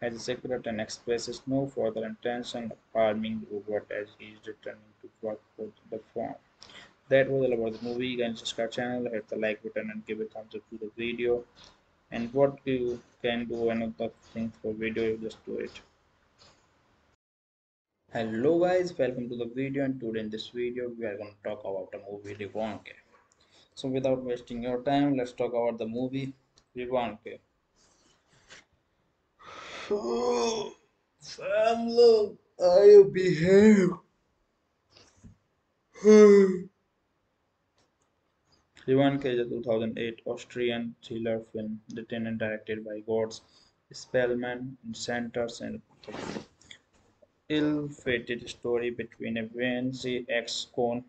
as a secret and expresses no further intention of harming Robert as he is returning to work for the firm. That was all about the movie. You can subscribe channel, hit the like button and give a thumbs up to the video. And what you can do another thing for video, you just do it. Hello guys, welcome to the video and today in this video we are going to talk about the movie Revanche. So without wasting your time, let's talk about the movie Revanche. Oh, fam, look, I behave. Revanche is a 2008 Austrian thriller film written and directed by Götz Spielmann and centers and ill-fated story between a Viennese ex-con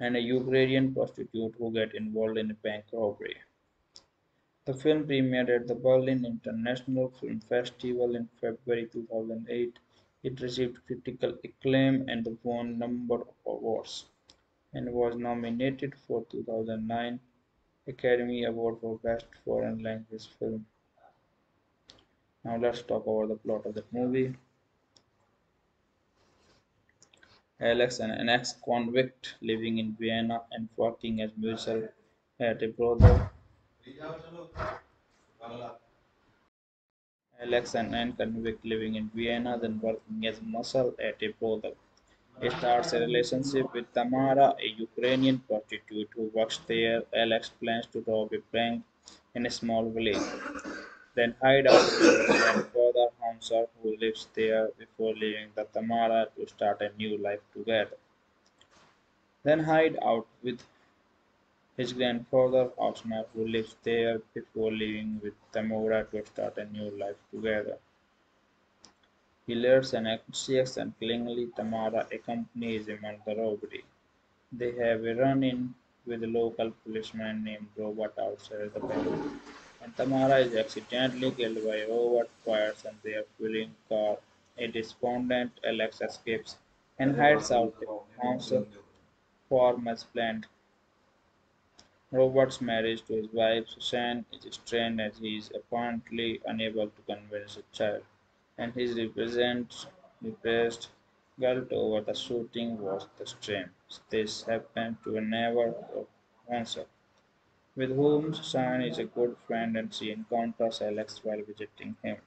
and a Ukrainian prostitute who get involved in a bank robbery. The film premiered at the Berlin International Film Festival in February 2008. It received critical acclaim and won a number of awards, and was nominated for 2009 Academy Award for Best Foreign Language Film. Now let's talk about the plot of the movie. Alex, an ex-convict living in Vienna and working as musician at a brothel, Alex, and ex-convict living in Vienna, then working as muscle at a brothel. He starts a relationship with Tamara, a Ukrainian prostitute who works there. Alex plans to rob a bank in a small village, then hide out with his grandfather Hansel, who lives there, before leaving the Tamara to start a new life together. Then hide out with his grandfather Osnar, who lives there, before leaving with Tamara to start a new life together. He learns an anxious and clingingly Tamara accompanies him on the robbery. They have a run-in with a local policeman named Robert outside the bank, and Tamara is accidentally killed by Robert fires and their fueling car. A despondent Alex escapes and hides out a house farm as planned. Robert's marriage to his wife Susan is strained as he is apparently unable to convince a child, and his represent, repressed guilt over the shooting was the strain. This happened to a neighbor of Hansel, with whom Susan is a good friend and she encounters Alex while visiting him.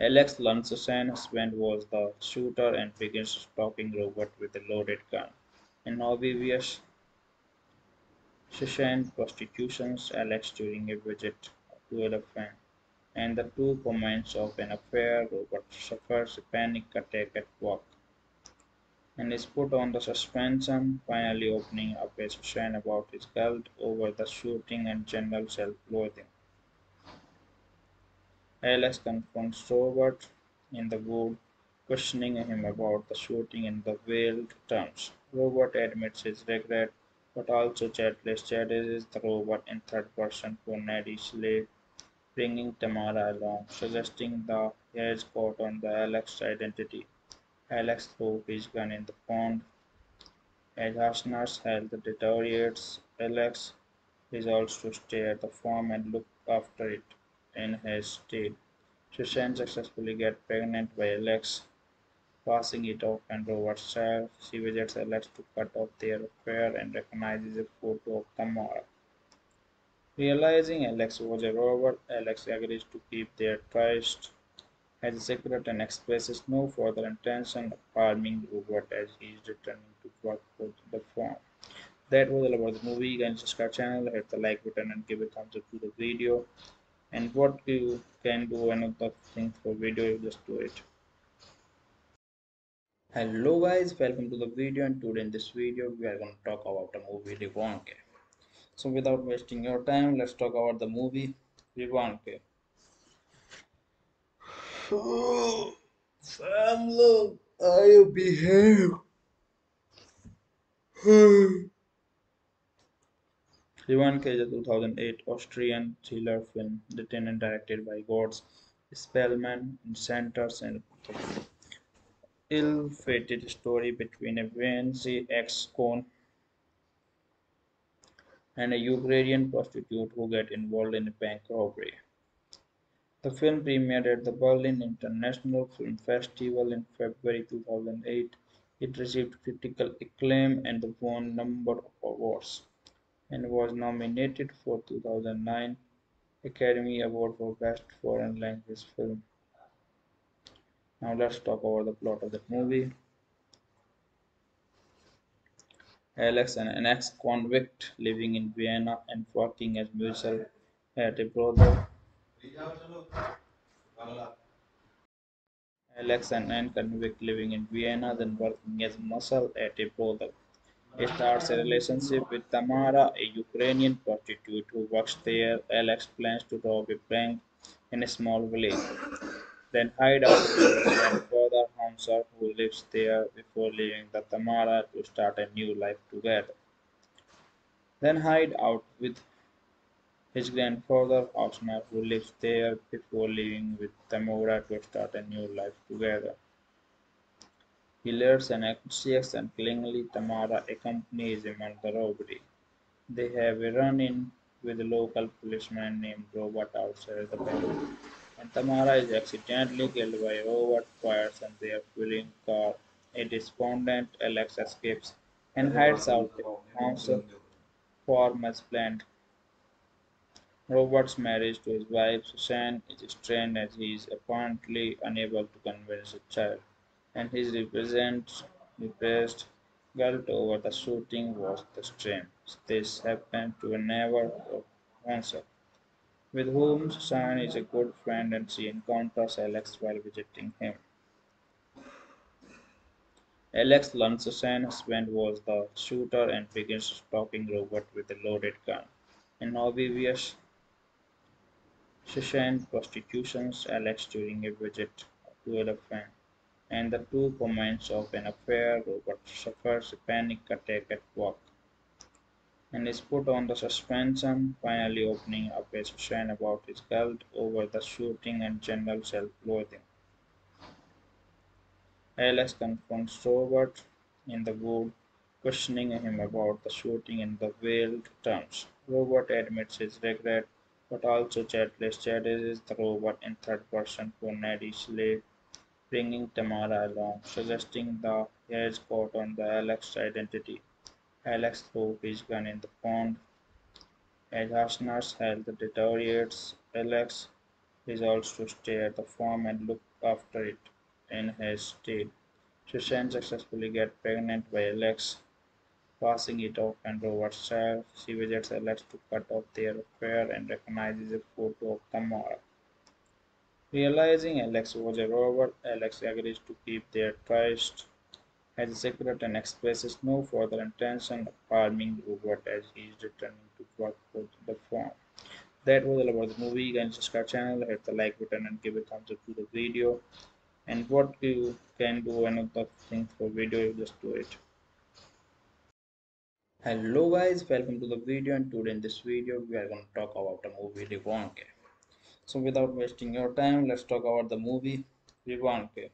Alex learns Susan's husband was the shooter and begins stalking Robert with a loaded gun. In obvious Susan prostitutes Alex during a visit to a friend, and the two commence of an affair. Robert suffers a panic attack at work and is put on the suspension, finally opening up a Susan about his guilt over the shooting and general self-loathing. Alex confronts Robert in the wood, questioning him about the shooting in the veiled terms. Robert admits his regret, but also Chadless is the robot in third person Slade, bringing Tamara along, suggesting the he has caught on the Alex's identity. Alex throws his gun in the pond. As Hausner's health deteriorates, Alex resolves to stay at the farm and look after it in his stead. Susan successfully gets pregnant by Alex, passing it off and Robert's child. She visits Alex to cut off their affair and recognizes a photo of Tamara. Realizing Alex was a robber, Alex agrees to keep their trust as a secret and expresses no further intention of harming Robert as he is returning to work for the firm. That was all about the movie. Can subscribe channel, hit the like button, and give a thumbs up to the video. And what you can do another thing for video, you just do it. Hello guys, welcome to the video. And today in this video, we are going to talk about the movie Revanche. So without wasting your time, let's talk about the movie Revanche. Oh, fam, look, I behave. Revanche is a 2008 Austrian thriller film written and directed by Götz Spielmann and centers an ill-fated story between a Viennese ex-con and a Ukrainian prostitute who get involved in a bank robbery. The film premiered at the Berlin International Film Festival in February 2008. It received critical acclaim and won a number of awards and was nominated for 2009 Academy Award for Best Foreign Language Film. Now let's talk about the plot of the movie. Alex, an ex-convict living in Vienna and working as musician at a brothel. Alex, an ex-convict living in Vienna, then working as muscle at a brothel. He starts a relationship with Tamara, a Ukrainian prostitute who works there. Alex plans to rob a bank in a small village, then hide out with his grandfather Hamza, who lives there, before leaving the Tamara to start a new life together. Then hide out with his grandfather Osmar, who lives there, before leaving with Tamara to start a new life together. He learns an anxious and clingingly Tamara accompanies him on the robbery. They have a run-in with a local policeman named Robert outside the bank, Tamara is accidentally killed by Robert fires and their fueling car. A despondent Alex escapes and hides out a house farm as planned. Robert's marriage to his wife Susan is strained as he is apparently unable to convince a child and his repressed guilt over the shooting was the strain. This happened to a neighbor of Hansel, with whom Susan is a good friend and she encounters Alex while visiting him. Alex learns Susan's husband was the shooter and begins stalking Robert with a loaded gun. In obvious Susan prostitutes Alex during a visit to a friend and the two commence of an affair, Robert suffers a panic attack at work and is put on the suspension, finally opening up a session about his guilt over the shooting and general self-loathing. Alex confronts Robert in the wood, questioning him about the shooting in the veiled terms. Robert admits his regret, but also chases the Robert in third person for Slade bringing Tamara along, suggesting the has caught on the Alex's identity. Alex throws his gun in the pond. As Hausner's health deteriorates, Alex resolves to stay at the farm and look after it in his stead. Susan successfully gets pregnant by Alex, passing it off and Robert's child. She visits Alex to cut off their affair and recognizes a photo of Tamara. Realizing Alex was a robber, Alex agrees to keep their tryst as a secret and expresses no further intention of harming Robert as he is returning to work for the firm. That was all about the movie. You can subscribe channel, hit the like button and give a thumbs up to the video. And what you can do another thing for video, you just do it. Hello guys, welcome to the video and today in this video we are going to talk about the movie Revanche. So without wasting your time, let's talk about the movie Revanche.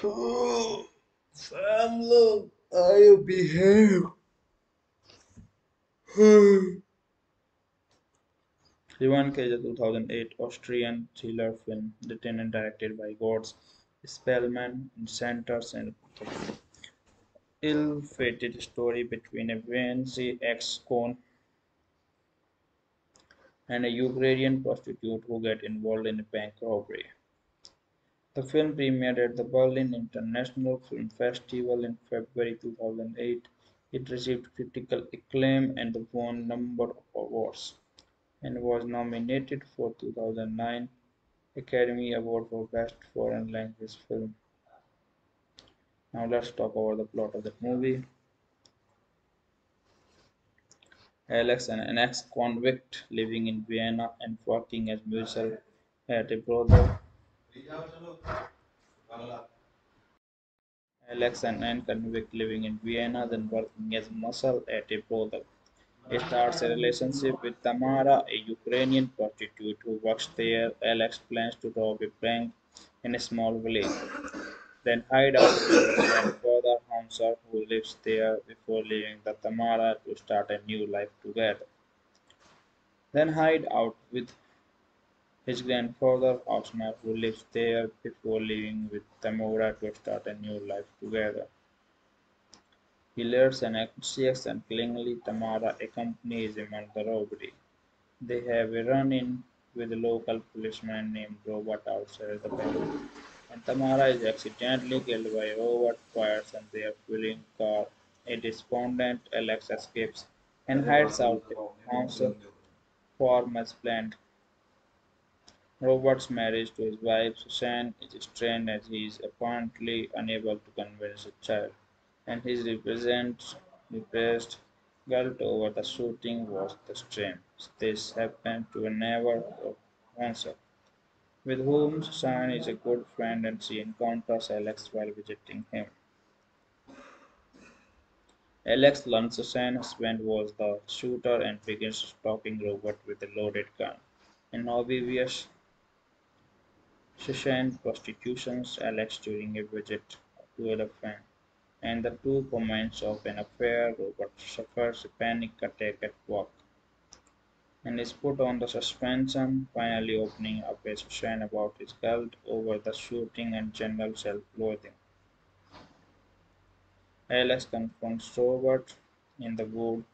Fam, look, I behave. Revanche is a 2008 Austrian thriller film written and directed by Götz Spielmann and centers an ill-fated story between a Viennese ex-con and a Ukrainian prostitute who get involved in a bank robbery. The film premiered at the Berlin International Film Festival in February 2008. It received critical acclaim and won a number of awards, and was nominated for 2009 Academy Award for Best Foreign Language Film. Now let's talk about the plot of that movie. Alex, an ex-convict living in Vienna and working as musician at a brothel. Alex, and ex-convict living in Vienna, then working as muscle at a brothel. He starts a relationship with Tamara, a Ukrainian prostitute who works there. Alex plans to rob a bank in a small village, then hide out with his grandfather Hamza, who lives there, before leaving the Tamara to start a new life together. Then hide out with his grandfather Osmar, who lives there, before leaving with Tamara to start a new life together. He learns an anxious and clingingly Tamara accompanies him on the robbery. They have a run-in with a local policeman named Robert outside the bank, and Tamara is accidentally killed by Robert fires and their fueling car. A despondent Alex escapes and hides out a house farm as planned. Robert's marriage to his wife Susan is strained as he is apparently unable to convince a child and his repressed guilt over the shooting was the strain. This happened to a neighbor of Hansel, with whom Susan is a good friend and she encounters Alex while visiting him. Alex learns Susan's husband was the shooter and begins stalking Robert with a loaded gun. In obvious Susan prostitutions Alex during a visit to a friend and the two commence of an affair, Robert suffers a panic attack at work and is put on the suspension, finally opening up a session about his guilt over the shooting and general self-loathing. Alex confronts Robert in the wood,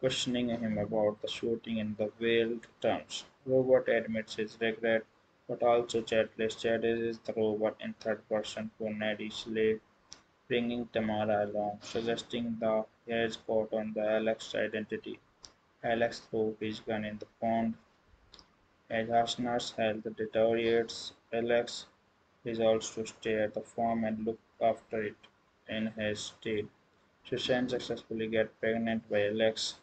questioning him about the shooting in the veiled terms. Robert admits his regret, but also chases the robot in third person for Slade bringing Tamara along, suggesting the has caught on the Alex's identity. Alex throws his gun in the pond. As Hausner's health deteriorates, Alex resolves to stay at the farm and look after it in his stead. Susan successfully gets pregnant by Alex,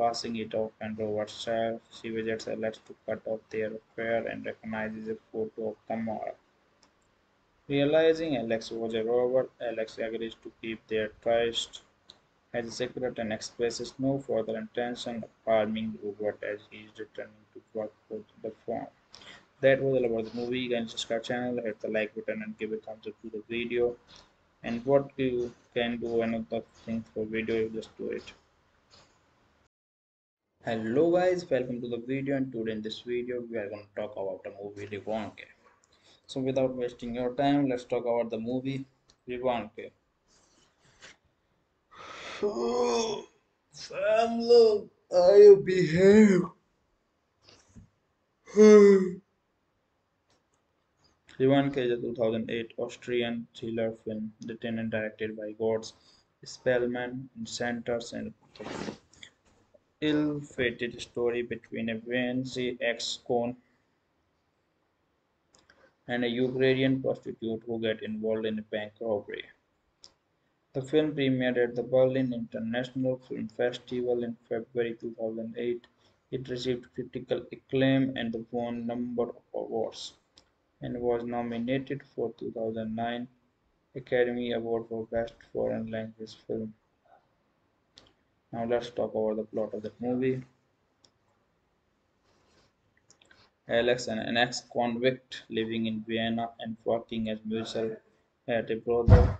passing it off and Robert's child. She visits Alex to cut off their affair and recognizes a photo of Tamara. Realizing Alex was a robber, Alex agrees to keep their trust as a secret and expresses no further intention of harming Robert as he is returning to work for the firm. That was all about the movie. You can subscribe channel, hit the like button and give a thumbs up to the video. And what you can do another thing for video, you just do it. Hello guys, welcome to the video and today in this video we are going to talk about the movie Revanche. So without wasting your time, let's talk about the movie Revanche. Oh, fam, look, I behave. Revanche is a 2008 Austrian thriller film written and directed by Götz Spielmann and centers and ill-fated story between a Viennese ex-con and a Ukrainian prostitute who get involved in a bank robbery. The film premiered at the Berlin International Film Festival in February 2008. It received critical acclaim and won a number of awards, and was nominated for 2009 Academy Award for Best Foreign Language Film. Now let's talk about the plot of that movie. Alex, an ex-convict living in Vienna and working as musician at a brothel.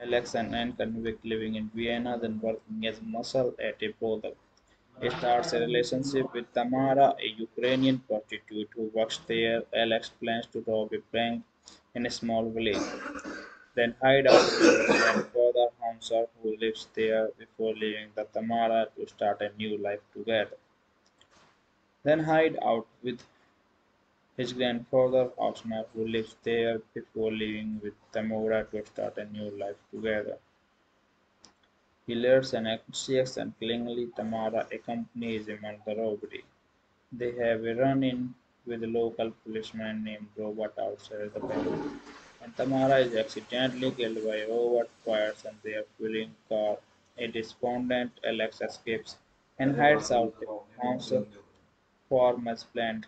Alex, an ex-convict living in Vienna, then working as muscle at a brothel. He starts a relationship with Tamara, a Ukrainian prostitute who works there. Alex plans to rob a bank in a small village, then hide out with his grandfather Hamza, who lives there, before leaving the Tamara to start a new life together. Then hide out with His grandfather, Osnar, who lives there before leaving with Tamara to start a new life together. He learns an anxious and clingly Tamara accompanies him on the robbery. They have a run-in with a local policeman named Robert outside the bank, and Tamara is accidentally killed by Robert fires and their fueling car. A despondent Alex escapes and hides out the house farm as planned.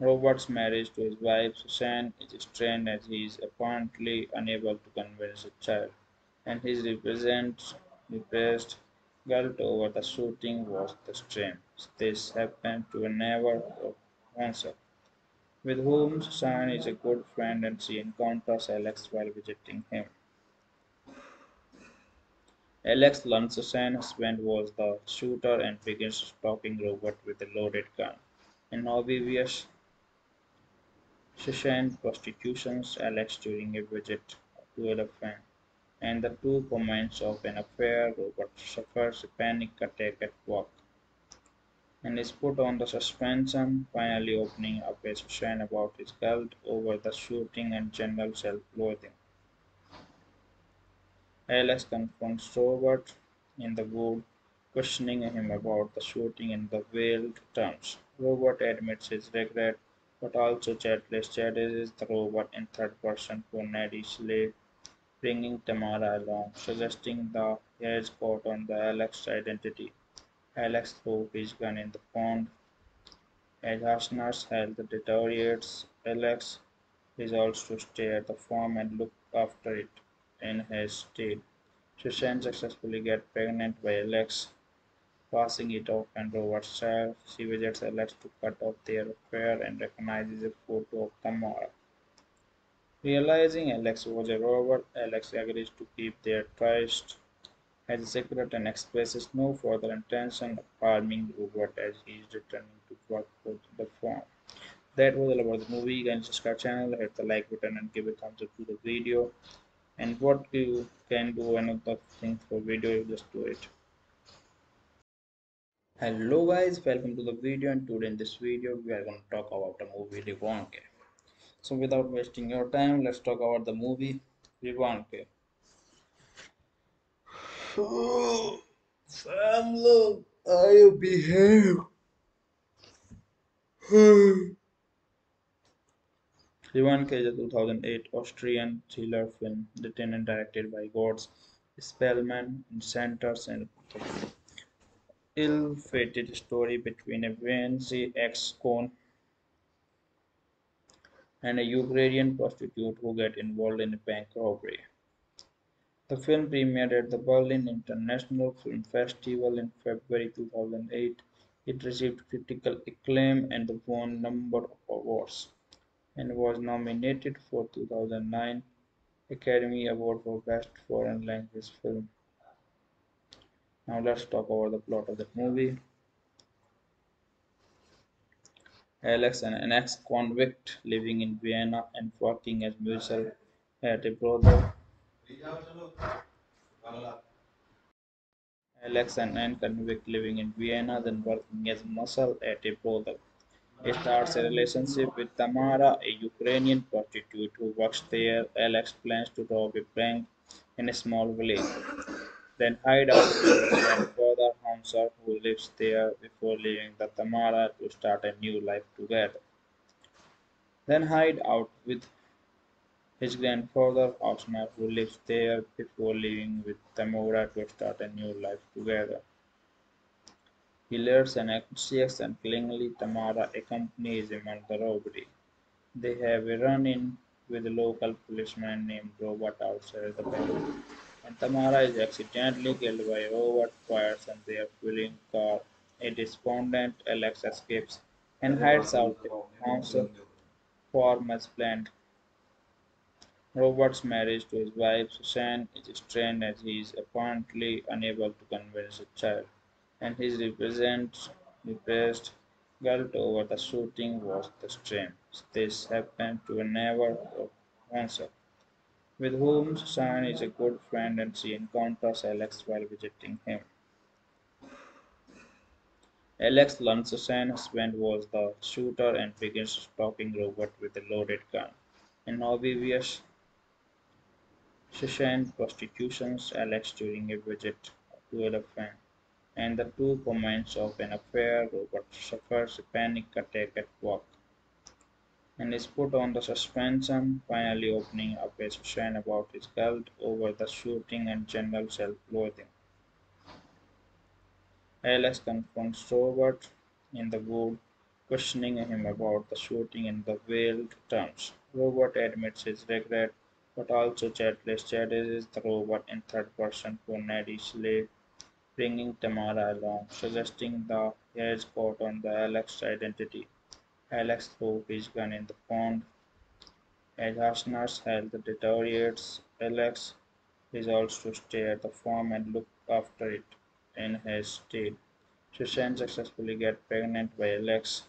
Robert's marriage to his wife Susan is strained as he is apparently unable to convince the child, and his represent, repressed guilt over the shooting was the strain. This happened to a neighbor of Hansel, with whom Susan is a good friend and she encounters Alex while visiting him. Alex learns Susan's husband was the shooter and begins stalking Robert with a loaded gun. In obvious Susan prostitutes Alex during a visit to a friend, and the two commence of an affair. Robert suffers a panic attack at work and is put on the suspension, finally opening up a Susan about his guilt over the shooting and general self-loathing. Alex confronts Robert in the wood, questioning him about the shooting in the veiled terms. Robert admits his regret, but also chases the robot in third person for Slave, bringing Tamara along, suggesting the hair's caught on the Alex's identity. Alex throws his gun in the pond. As Hausner's health deteriorates, Alex resolves to stay at the farm and look after it in his stead. Susan successfully gets pregnant by Alex, passing it off on Robert's child. She visits Alex to cut off their affair and recognizes a photo of Tamara. Realizing Alex was a robber, Alex agrees to keep their tryst as a secret and expresses no further intention of harming Robert as he is returning to work for the firm. That was all about the movie. Can subscribe channel, hit the like button and give a thumbs up to the video. And what you can do another thing for video, you just do it. Hello guys, welcome to the video and today in this video we are going to talk about the movie Revanche. So without wasting your time, let's talk about the movie Revanche. Fam, look, I behave. Revanche is a 2008 Austrian thriller film written and directed by Götz Spielmann and centers an ill-fated story between a Viennese ex-con and a Ukrainian prostitute who get involved in a bank robbery. The film premiered at the Berlin International Film Festival in February 2008. It received critical acclaim and won a number of awards, and was nominated for 2009 Academy Award for Best Foreign Language Film. Now let's talk about the plot of the movie. Alex, an ex-convict living in Vienna and working as musician at a brothel Alex, and an convict living in Vienna, then working as muscle at a brothel. He starts a relationship with Tamara, a Ukrainian prostitute who works there. Alex plans to rob a bank in a small village, then hide out with his grandfather Hansel, who lives there, before leaving the Tamara to start a new life together. Then hide out with his grandfather Osnar, who lives there, before leaving with Tamara to start a new life together. He learns an anxious and clingly Tamara accompanies him on the robbery. They have a run-in with a local policeman named Robert outside the bank, and Tamara is accidentally killed by Robert fires and their fueling car. A despondent Alex escapes and hides out the house farm as planned. Robert's marriage to his wife Susan is strained as he is apparently unable to convince the child, and his repressed guilt over the shooting was the strain. This happened to a neighbor of Hansel, with whom Susan is a good friend and she encounters Alex while visiting him. Alex learns Susan's husband was the shooter and begins stalking Robert with a loaded gun. In obvious Susan prostitutions Alex during a visit to a and the two comments of an affair. Robert suffers a panic attack at work and is put on the suspension, finally opening up a Susan about his guilt over the shooting and general self-loathing. Alex confronts Robert in the wood, questioning him about the shooting in the veiled terms. Robert admits his regret, but also chases the robot in third person for Neddy bringing Tamara along, suggesting the he has caught on the Alex's identity. Alex throws his gun in the pond. As Hausner's health deteriorates, Alex resolves to stay at the farm and look after it in his stead. Susan successfully gets pregnant by Alex,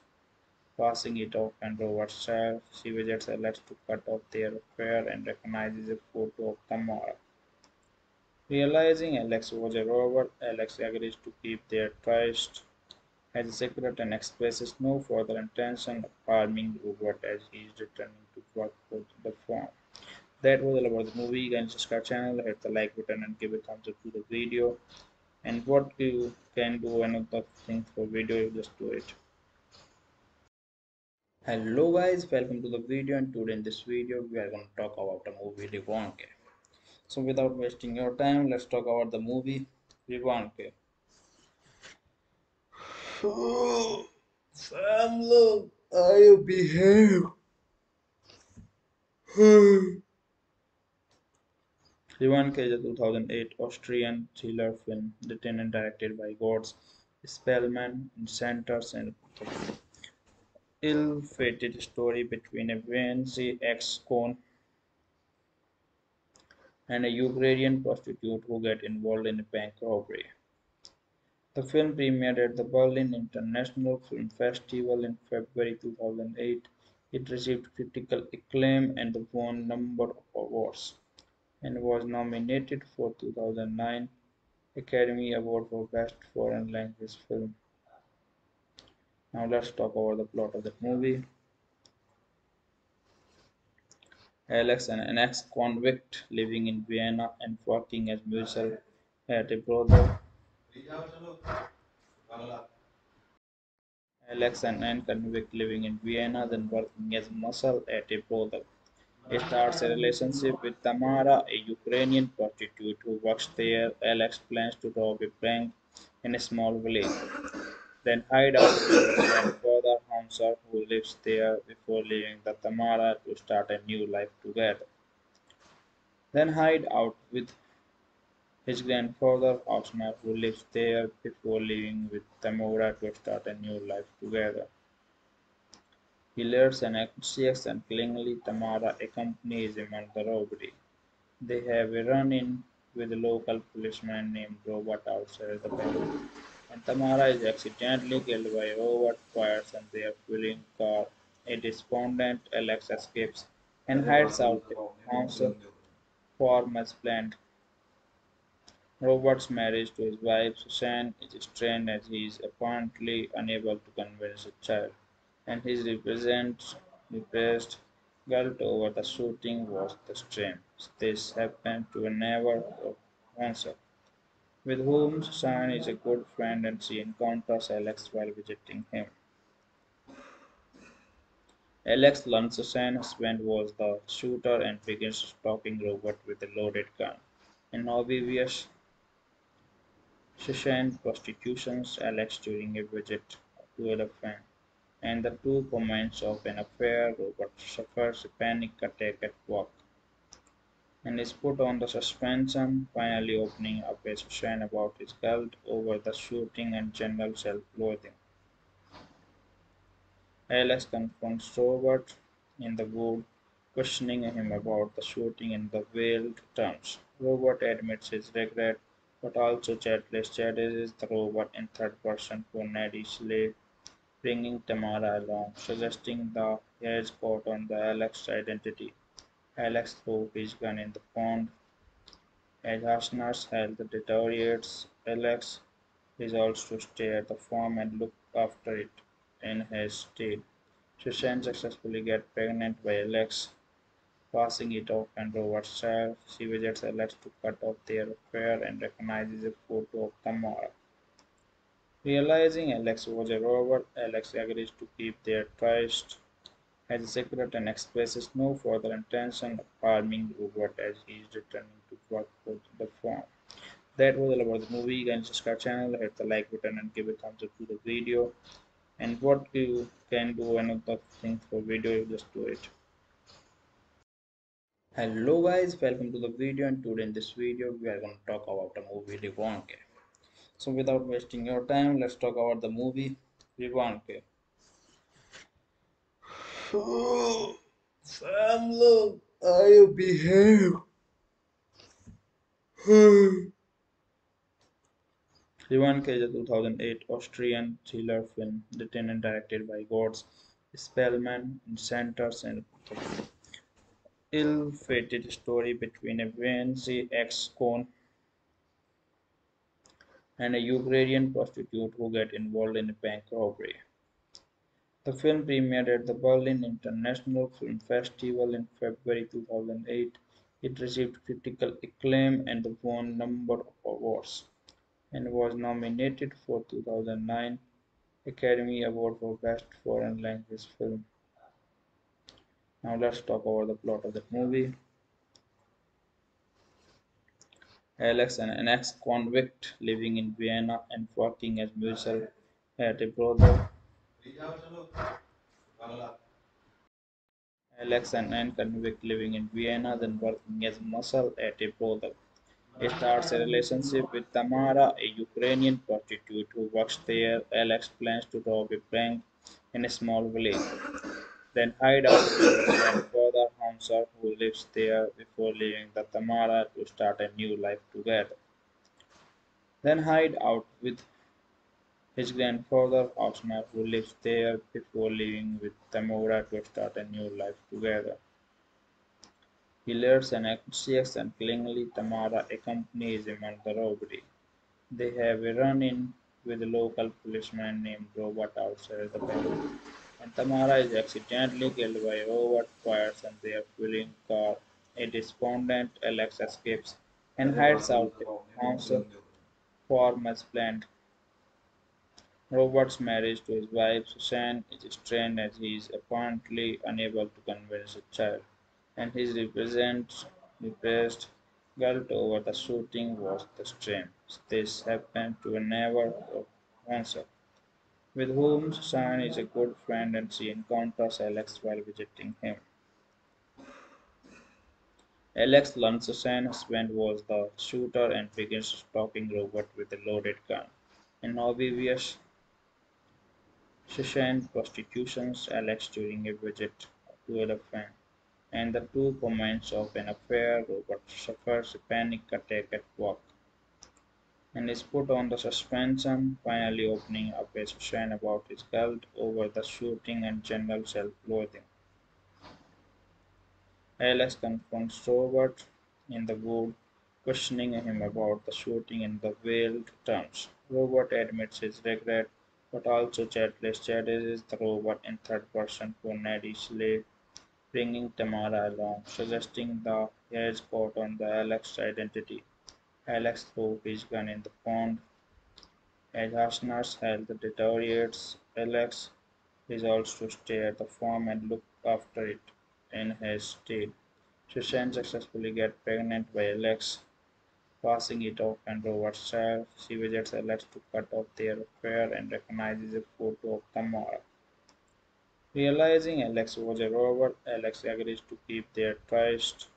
passing it off and Robert's child. She visits Alex to cut off their affair and recognizes a photo of Tamara. Realizing Alex was a robber, Alex agrees to keep their trust as a secret and expresses no further intention of harming Robert as he is returning to work for the firm. That was all about the movie. You can subscribe channel, hit the like button and give a thumbs up to the video and what you can do another thing for video you just do it hello guys welcome to the video and today in this video we are going to talk about the movie Revanche so without wasting your time let's talk about the movie Revanche oh, Sam look I behave. Revanche is a 2008 Austrian thriller film written and directed by Götz Spielmann and centers and ill-fated story between a Viennese ex-con and a Ukrainian prostitute who get involved in a bank robbery. The film premiered at the Berlin International Film Festival in February 2008. It received critical acclaim and won a number of awards and was nominated for 2009 Academy Award for Best Foreign Language Film. Now let's talk about the plot of the movie. Alex, an ex-convict living in Vienna and working as musician at a brothel. Alex, an ex-convict living in Vienna, then working as muscle at a brothel starts a relationship with Tamara, a Ukrainian prostitute who works there. Alex plans to rob a bank in a small village, then hide out with his grandfather Hansel, who lives there, before leaving the Tamara to start a new life together. Then hide out with his grandfather Osnar, who lives there, before leaving with Tamara to start a new life together. Hilliard and anxious and clingingly Tamara accompanies him on the robbery. They have a run-in with a local policeman named Robert outside the bank, and Tamara is accidentally killed by Robert fires and their fueling car. A despondent Alex escapes and hides out the house as planned. Robert's marriage to his wife Susan is strained as he is apparently unable to convince a child and his repressed guilt over the shooting was the strain. This happened to a neighbor of Hansel, with whom Susan is a good friend and she encounters Alex while visiting him. Alex learns Susan's husband was the shooter and begins stalking Robert with a loaded gun. In obvious Susan prostitutes Alex during a visit to a friend and the two comments of an affair, Robert suffers a panic attack at work and is put on the suspension, finally opening up a discussion about his guilt over the shooting and general self-loathing. Alex confronts Robert in the wood, questioning him about the shooting in the veiled terms. Robert admits his regret, but also chases the robot in third person Slade bringing Tamara along, suggesting that he has caught on the Alex's identity. Alex throws his gun in the pond. As Hausner's health deteriorates, Alex resolves to stay at the farm and look after it in his stead. Susan successfully gets pregnant by Alex, passing it off on Robert's child. She visits Alex to cut off their affair and recognizes a photo of Tamara. Realizing Alex was a robot, Alex agrees to keep their tryst as a secret and expresses no further intention of harming Robert as he is returning to work for the firm. That was all about the movie. You can subscribe channel, hit the like button and give a thumbs up to the video. And what you can do another thing for video, you just do it. Hello guys, welcome to the video and today in this video we are going to talk about the movie Revanche. So without wasting your time, let's talk about the movie Revanche. Oh, fam, look, I behave. Revanche is a 2008 Austrian thriller film written and directed by Götz Spielmann and centers and ill-fated story between a Viennese ex-con and a Ukrainian prostitute who get involved in a bank robbery. The film premiered at the Berlin International Film Festival in February 2008. It received critical acclaim and won a number of awards, and was nominated for 2009 Academy Award for Best Foreign Language Film. Now let's talk about the plot of the movie. Alex, an ex-convict living in Vienna and working as musician at a brothel, Alex, and ex-convict living in Vienna, then working as muscle at a brothel, He starts a relationship with Tamara, a Ukrainian prostitute who works there. Alex plans to rob a bank in a small village, then hide out with his grandfather Hausner, who lives there, before leaving the Tamara to start a new life together. Then hide out with his grandfather Osnar, who lives there, before leaving with Tamara to start a new life together. He learns an anxious and clingingly Tamara accompanies him on the robbery. They have a run-in with a local policeman named Robert outside the bank, and Tamara is accidentally killed by Robert fires and their fueling car. A despondent Alex escapes and hides out a house as planned. Robert's marriage to his wife Susan is strained as he is apparently unable to convince a child, and his represent, repressed guilt over the shooting was the strain. This happened to a neighbor of Hansel, with whom Susan is a good friend and she encounters Alex while visiting him. Alex learns Susan's husband was the shooter and begins stalking Robert with a loaded gun. In obvious Susan prostitutes Alex during a visit to friend, and the two commence of an affair. Robert suffers a panic attack at work and is put on the suspension, finally opening up a Susan about his guilt over the shooting and general self-loathing. Alex confronts Robert in the wood, questioning him about the shooting in the veiled terms. Robert admits his regret but also chatless is the robot in third person Slade, bringing Tamara along, suggesting the has caught on the Alex identity. Alex throws his gun in the pond. As Hausner's health deteriorates, Alex resolves to stay at the farm and look after it in his stead. Susan successfully gets pregnant by Alex, Passing it off and Robert's child, she visits Alex to cut off their affair and recognizes a photo of Tamara. Realizing Alex was a robot, Alex agrees to keep their tryst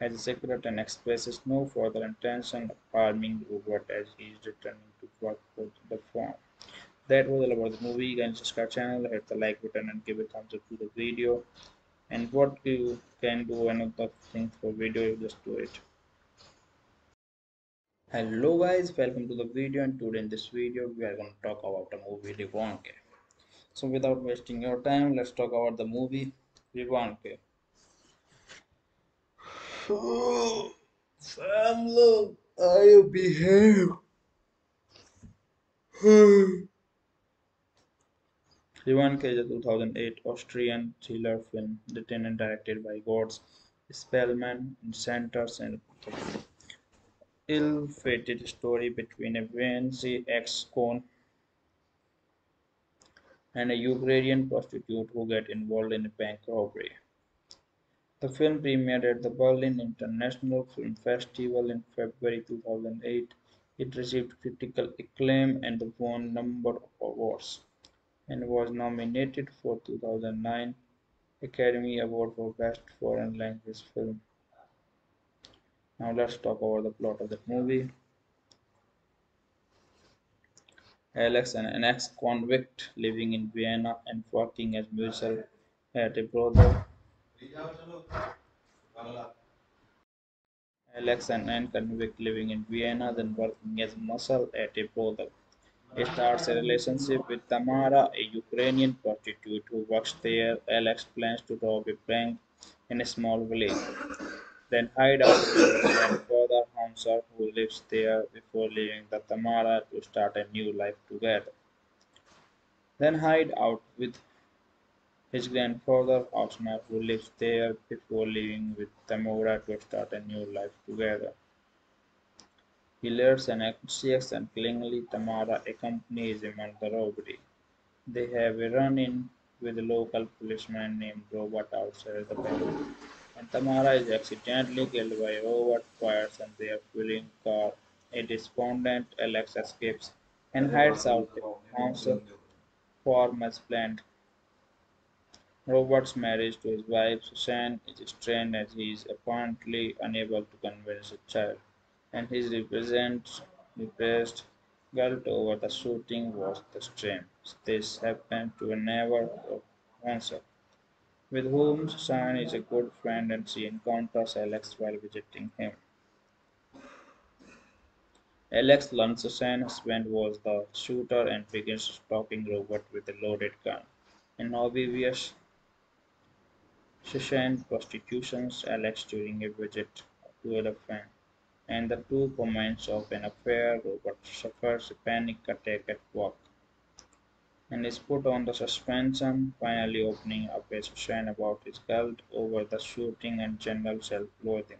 as a secret and expresses no further intention of harming Robert as he is returning to work for the firm. That was all about the movie. Can subscribe channel, hit the like button and give a thumbs up to the video. And what you can do another thing for video, you just do it hello guys welcome to the video and today in this video we are going to talk about the movie Revanche so without wasting your time let's talk about the movie Revanche Oh, fam, look, I behave. Revanche is a 2008 Austrian thriller film written and directed by Götz Spielmann and centers the ill-fated story between a Viennese ex-con and a Ukrainian prostitute who get involved in a bank robbery. The film premiered at the Berlin International Film Festival in February 2008. It received critical acclaim and won a number of awards, and was nominated for 2009 Academy Award for Best Foreign Language Film. Now let's talk about the plot of that movie. Alex, an ex-convict living in Vienna and working as musician at a brothel. Alex, an ex-convict living in Vienna, then working as muscle at a brothel. He starts a relationship with Tamara, a Ukrainian prostitute who works there. Alex plans to rob a bank in a small village, then hide out with his grandfather Hamza, who lives there, before leaving the Tamara to start a new life together. Then hide out with his grandfather Hausner, who lives there, before leaving with Tamara to start a new life together. He learns an anxious and clingingly Tamara accompanies him on the robbery. They have a run-in with a local policeman named Robert outside the bank, Tamara is accidentally killed by Robert fires and their fueling car. A despondent Alex escapes and hides out house farm as planned. Robert's marriage to his wife Susan is strained as he is apparently unable to convince a child and his represent, repressed guilt over the shooting was the strain. This happened to a neighbor of Hansel, with whom Susan is a good friend and she encounters Alex while visiting him. Alex learns Susan's husband was the shooter and begins stalking Robert with a loaded gun. In obvious Susan prostitutes Alex during a visit to a friend and the two commence of an affair, Robert suffers a panic attack at work and is put on the suspension, finally opening up a session about his guilt over the shooting and general self-loathing.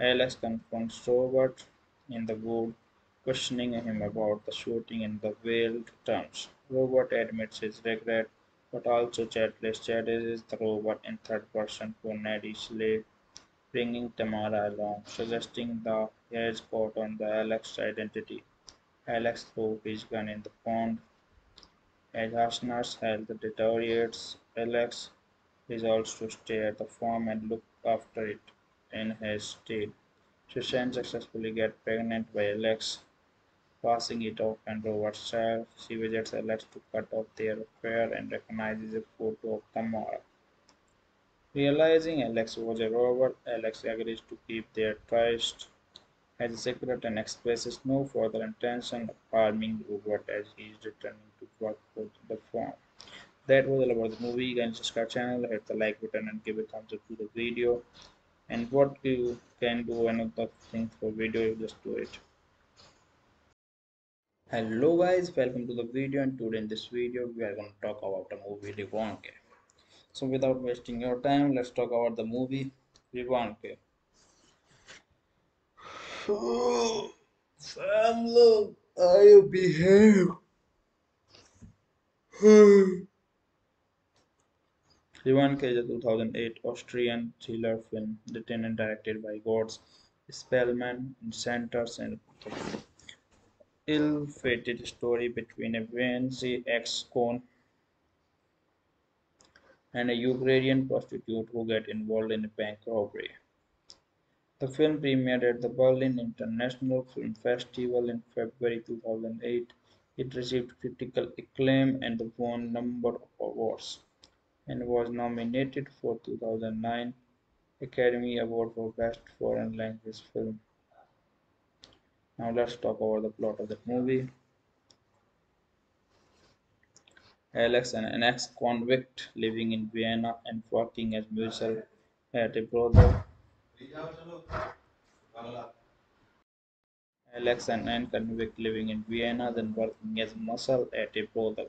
Alex confronts Robert in the wood, questioning him about the shooting in the veiled terms. Robert admits his regret, but also chases the robot in third person for Slade bringing Tamara along, suggesting the has caught on the Alex's identity. Alex throws his gun in the pond. As Hausner's health deteriorates, Alex resolves to stay at the farm and look after it in his stead. Susan successfully gets pregnant by Alex, passing it off and Robert's child. She visits Alex to cut off their affair and recognizes a photo of Tamara. Realizing Alex was a robber, Alex agrees to keep their tryst as a secret and expresses no further intention of harming Robert as he is returning to work for the firm. That was all about the movie. You can subscribe channel, hit the like button and give a thumbs up to the video. And what you can do another thing for video, you just do it. Hello guys, welcome to the video and today in this video we are going to talk about the movie Revanche. So without wasting your time, let's talk about the movie Revanche. Oh, Sam, look, I behave. Revanche is a 2008 Austrian thriller film written and directed by Götz Spielmann and centers the ill-fated story between a Viennese ex-con and a Ukrainian prostitute who get involved in a bank robbery. The film premiered at the Berlin International Film Festival in February 2008. It received critical acclaim and won a number of awards, and was nominated for 2009 Academy Award for Best Foreign Language Film. Now let's talk about the plot of that movie. Alex, an ex-convict living in Vienna and working as musician at a brothel. Alex, and ex-convict living in Vienna, then working as muscle at a brothel.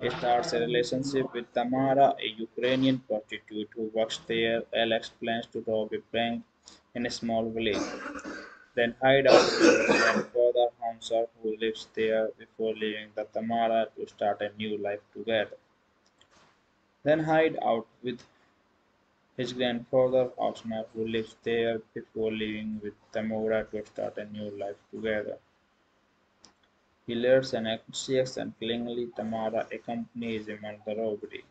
He starts a relationship with Tamara, a Ukrainian prostitute who works there. Alex plans to rob a bank in a small village, then hide out with his grandfather Hansel, who lives there, before leaving the Tamara to start a new life together. Then hide out with his grandfather Hausner, who lives there, before leaving with Tamara to start a new life together. He learns an anxious and clingingly Tamara accompanies him on the robbery.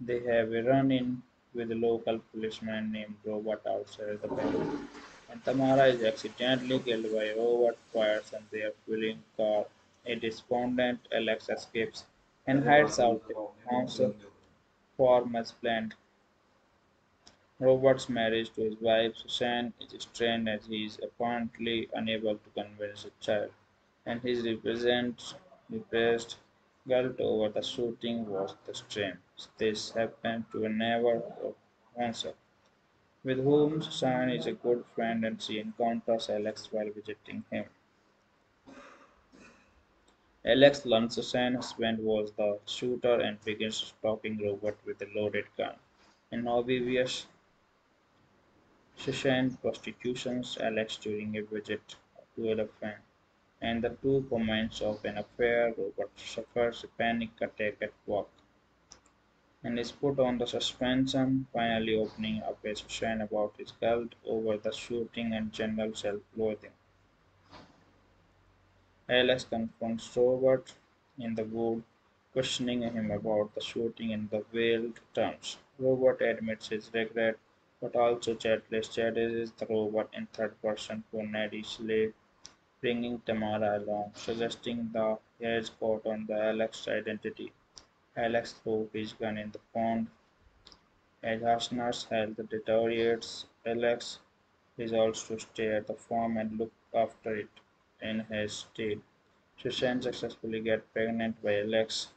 They have a run-in with a local policeman named Robert outside the bank, and Tamara is accidentally killed by Robert fires and their fueling car. A despondent Alex escapes and hides out a house farm as planned. Robert's marriage to his wife Susan is strained as he is apparently unable to convince a child and his represent, repressed guilt over the shooting was the strain. This happened to a neighbor of Hansel, with whom Susan is a good friend and she encounters Alex while visiting him. Alex learns Susan's husband was the shooter and begins stalking Robert with a loaded gun. In obvious Susan prostitutes Alex during a visit to a friend and the two comments of an affair, Robert suffers a panic attack at work and is put on the suspension, finally opening up a session about his guilt over the shooting and general self-loathing. Alex confronts Robert in the wood, questioning him about the shooting in the veiled terms. Robert admits his regret, but also chatless. Chat is the robot in third person Slade bringing Tamara along, suggesting the has caught on the Alex's identity. Alex throws his gun in the pond. As Hausner's health deteriorates, Alex resolves to stay at the farm and look after it in his stead. Susan successfully gets pregnant by Alex,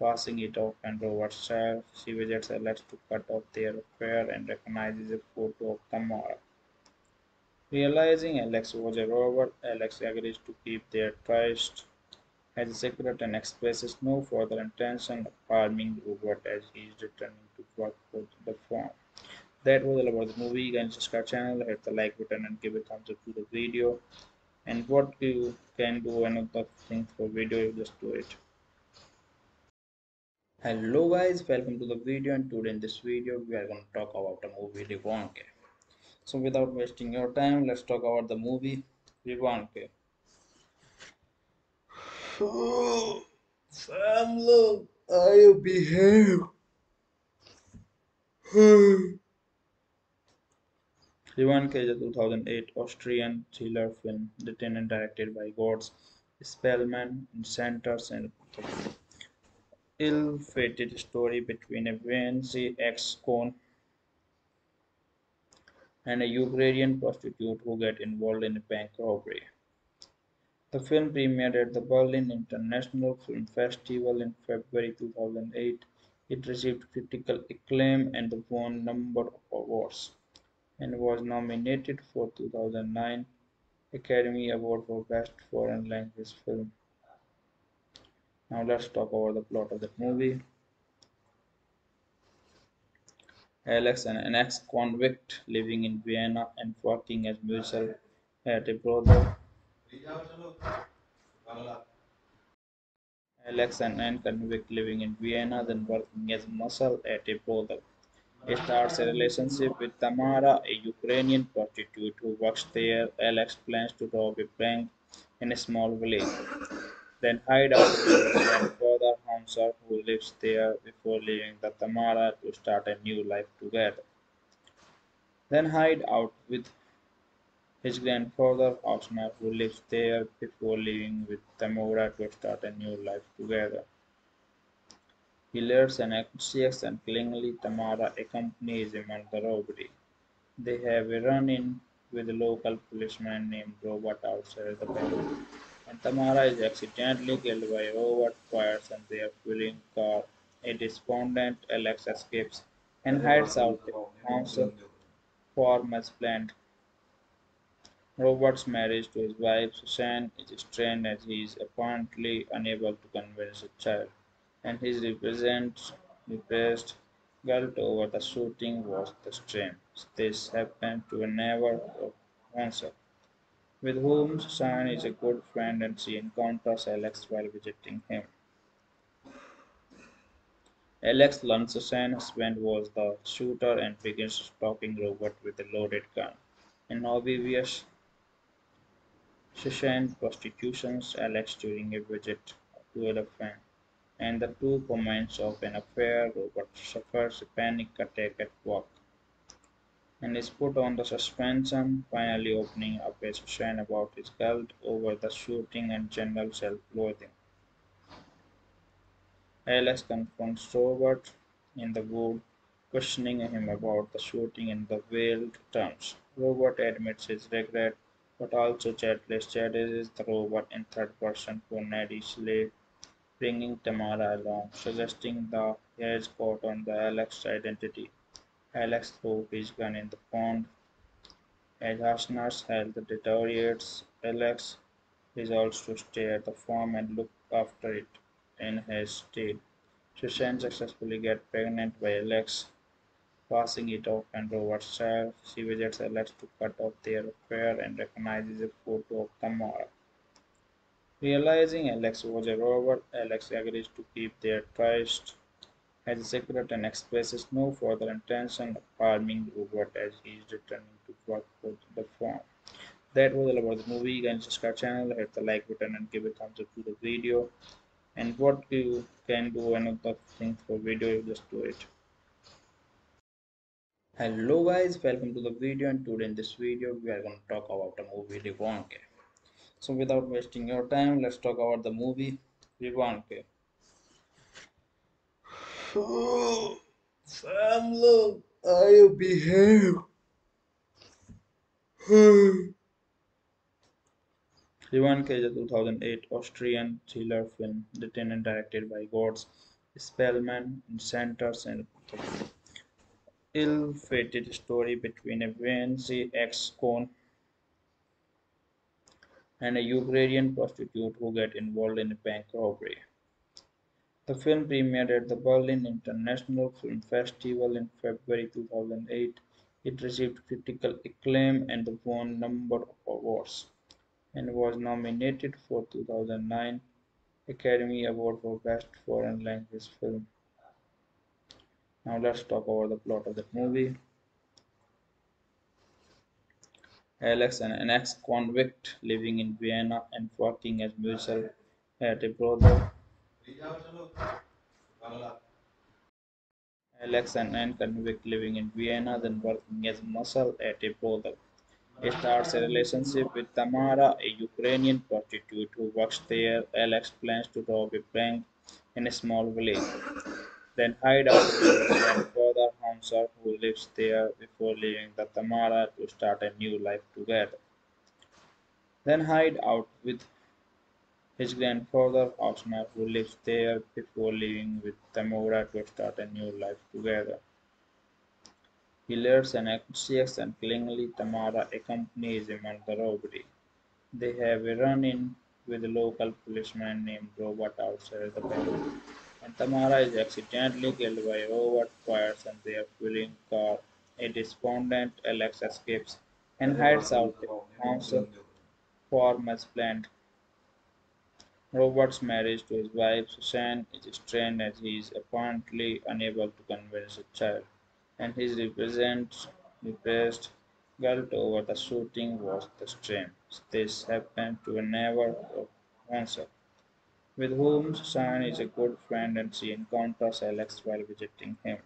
passing it off and Robert's child. She visits Alex to cut off their affair and recognizes a photo of Tamara. Realizing Alex was a robber, Alex agrees to keep their trust as a secret and expresses no further intention of harming Robert as he is returning to work for the firm. That was all about the movie. Can subscribe channel, hit the like button and give a thumbs up to the video. And what you can do another thing for video, you just do it. Hello guys, welcome to the video and today in this video we are going to talk about the movie Revanche. So without wasting your time, let's talk about the movie Revanche. Oh, fam, look, I behave. Revanche is a 2008 Austrian thriller film written and directed by Götz Spielmann and centers and ill-fated story between a Viennese ex-con and a Ukrainian prostitute who get involved in a bank robbery. The film premiered at the Berlin International Film Festival in February 2008. It received critical acclaim and won a number of awards and was nominated for 2009 Academy Award for Best Foreign Language Film. Now let's talk about the plot of the movie. Alex, an ex-convict living in Vienna and working as musician at a brothel. Alex, an ex-convict living in Vienna, then working as muscle at a brothel. He starts a relationship with Tamara, a Ukrainian prostitute who works there. Alex plans to rob a bank in a small village, then hide out with his grandfather Hansel, who lives there, before leaving the Tamara to start a new life together. Then hide out with his grandfather Hausner, who lives there, before leaving with Tamara to start a new life together. He learns an anxious and clingingly Tamara accompanies him on the robbery. They have a run-in with a local policeman named Robert outside the bank and Tamara is accidentally killed by Robert fires and their fueling car. A despondent Alex escapes and hides out the house farm as planned. Robert's marriage to his wife Susan is strained as he is apparently unable to convince the child, and his represent, repressed guilt over the shooting was the strain. This happened to a neighbor of Hansel, with whom Susan is a good friend and she encounters Alex while visiting him. Alex learns Susan's husband was the shooter and begins stalking Robert with a loaded gun. In obvious Susan prostitutes Alex during a visit to a friend, and the two commence of an affair. Robert suffers a panic attack at work and is put on the suspension, finally opening up a Susan about his guilt over the shooting and general self-loathing. Alex confronts Robert in the wood, questioning him about the shooting in the veiled terms. Robert admits his regret, but also chatless chases the robot in third person Slade, bringing Tamara along, suggesting the has caught on the Alex's identity. Alex throws his gun in the pond. As Hausner's health deteriorates, Alex resolves to stay at the farm and look after it in his stead. Susan successfully gets pregnant by Alex, passing it off on Robert's child. She visits Alex to cut off their affair and recognizes a photo of Tamara. Realizing Alex was a robot, Alex agrees to keep their tryst as a secret and expresses no further intention of harming Robert as he is returning to work for the firm. That was all about the movie. Can subscribe channel, hit the like button and give a thumbs up to the video. And what you can do another thing for video, you just do it. Hello guys, welcome to the video and today in this video we are going to talk about the movie Revanche. So without wasting your time, let's talk about the movie Revanche. Sam, look, I behave. Revanche is a 2008 Austrian thriller film written and directed by Götz Spielmann and centers an ill-fated story between a Viennese ex-con and a Ukrainian prostitute who get involved in a bank robbery. The film premiered at the Berlin International Film Festival in February 2008. It received critical acclaim and won a number of awards and was nominated for 2009 Academy Award for Best Foreign Language Film. Now let's talk about the plot of the movie. Alex, an ex-convict living in Vienna and working as musician at a brothel. Alex, an ex-convict living in Vienna, then working as muscle at a brothel. He starts a relationship with Tamara, a Ukrainian prostitute who works there. Alex plans to rob a bank in a small village, then hide out with his grandfather Hansel, who lives there, before leaving the Tamara to start a new life together. Then hide out with his grandfather Hausner, who lives there, before leaving with Tamara to start a new life together. He learns an anxious and clingingly Tamara accompanies him on the robbery. They have a run-in with a local policeman named Robert outside the bank, and Tamara is accidentally killed by Robert fires and their fueling car. A despondent Alex escapes and hides out the house farm as planned. Robert's marriage to his wife Susan is strained as he is apparently unable to convince the child and his repressed guilt over the shooting was the strain. This happened to a neighbor of Hansel, with whom Susan is a good friend and she encounters Alex while visiting him.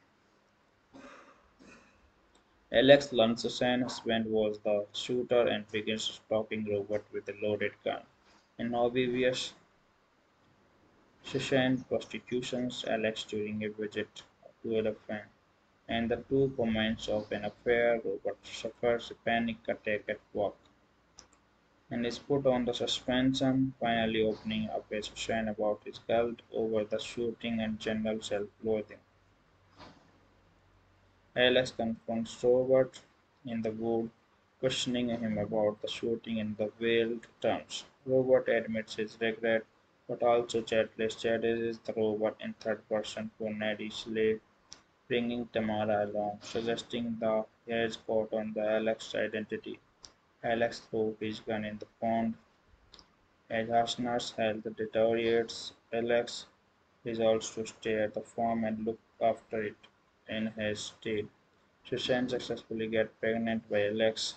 Alex learns Susan's husband was the shooter and begins stalking Robert with a loaded gun. In obvious Susan prostitutions Alex during a visit to a and the two commence of an affair, Robert suffers a panic attack at work and is put on the suspension, finally opening up a Susan about his guilt over the shooting and general self-loathing. Alex confronts Robert in the wood, questioning him about the shooting in the veiled terms. Robert admits his regret, but also Chadless challenges the robot in third person Neddy bringing Tamara along, suggesting the he has caught on the Alex's identity. Alex throws his gun in the pond. As Hausner's health deteriorates, Alex resolves to stay at the farm and look after it in his stead. She Susan successfully gets pregnant by Alex,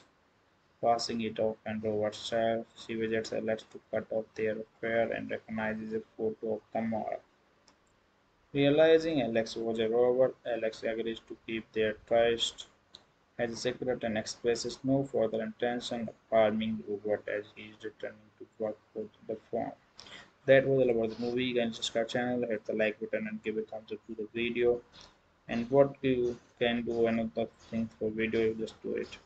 passing it off on Robert's child. She visits Alex to cut off their affair and recognizes a photo of Tamara. Realizing Alex was a robber, Alex agrees to keep their trust as a secret and expresses no further intention of harming Robert as he is returning to work for the firm. That was all about the movie. You can subscribe channel, hit the like button and give a thumbs up to the video. And what you can do another thing for video, you just do it.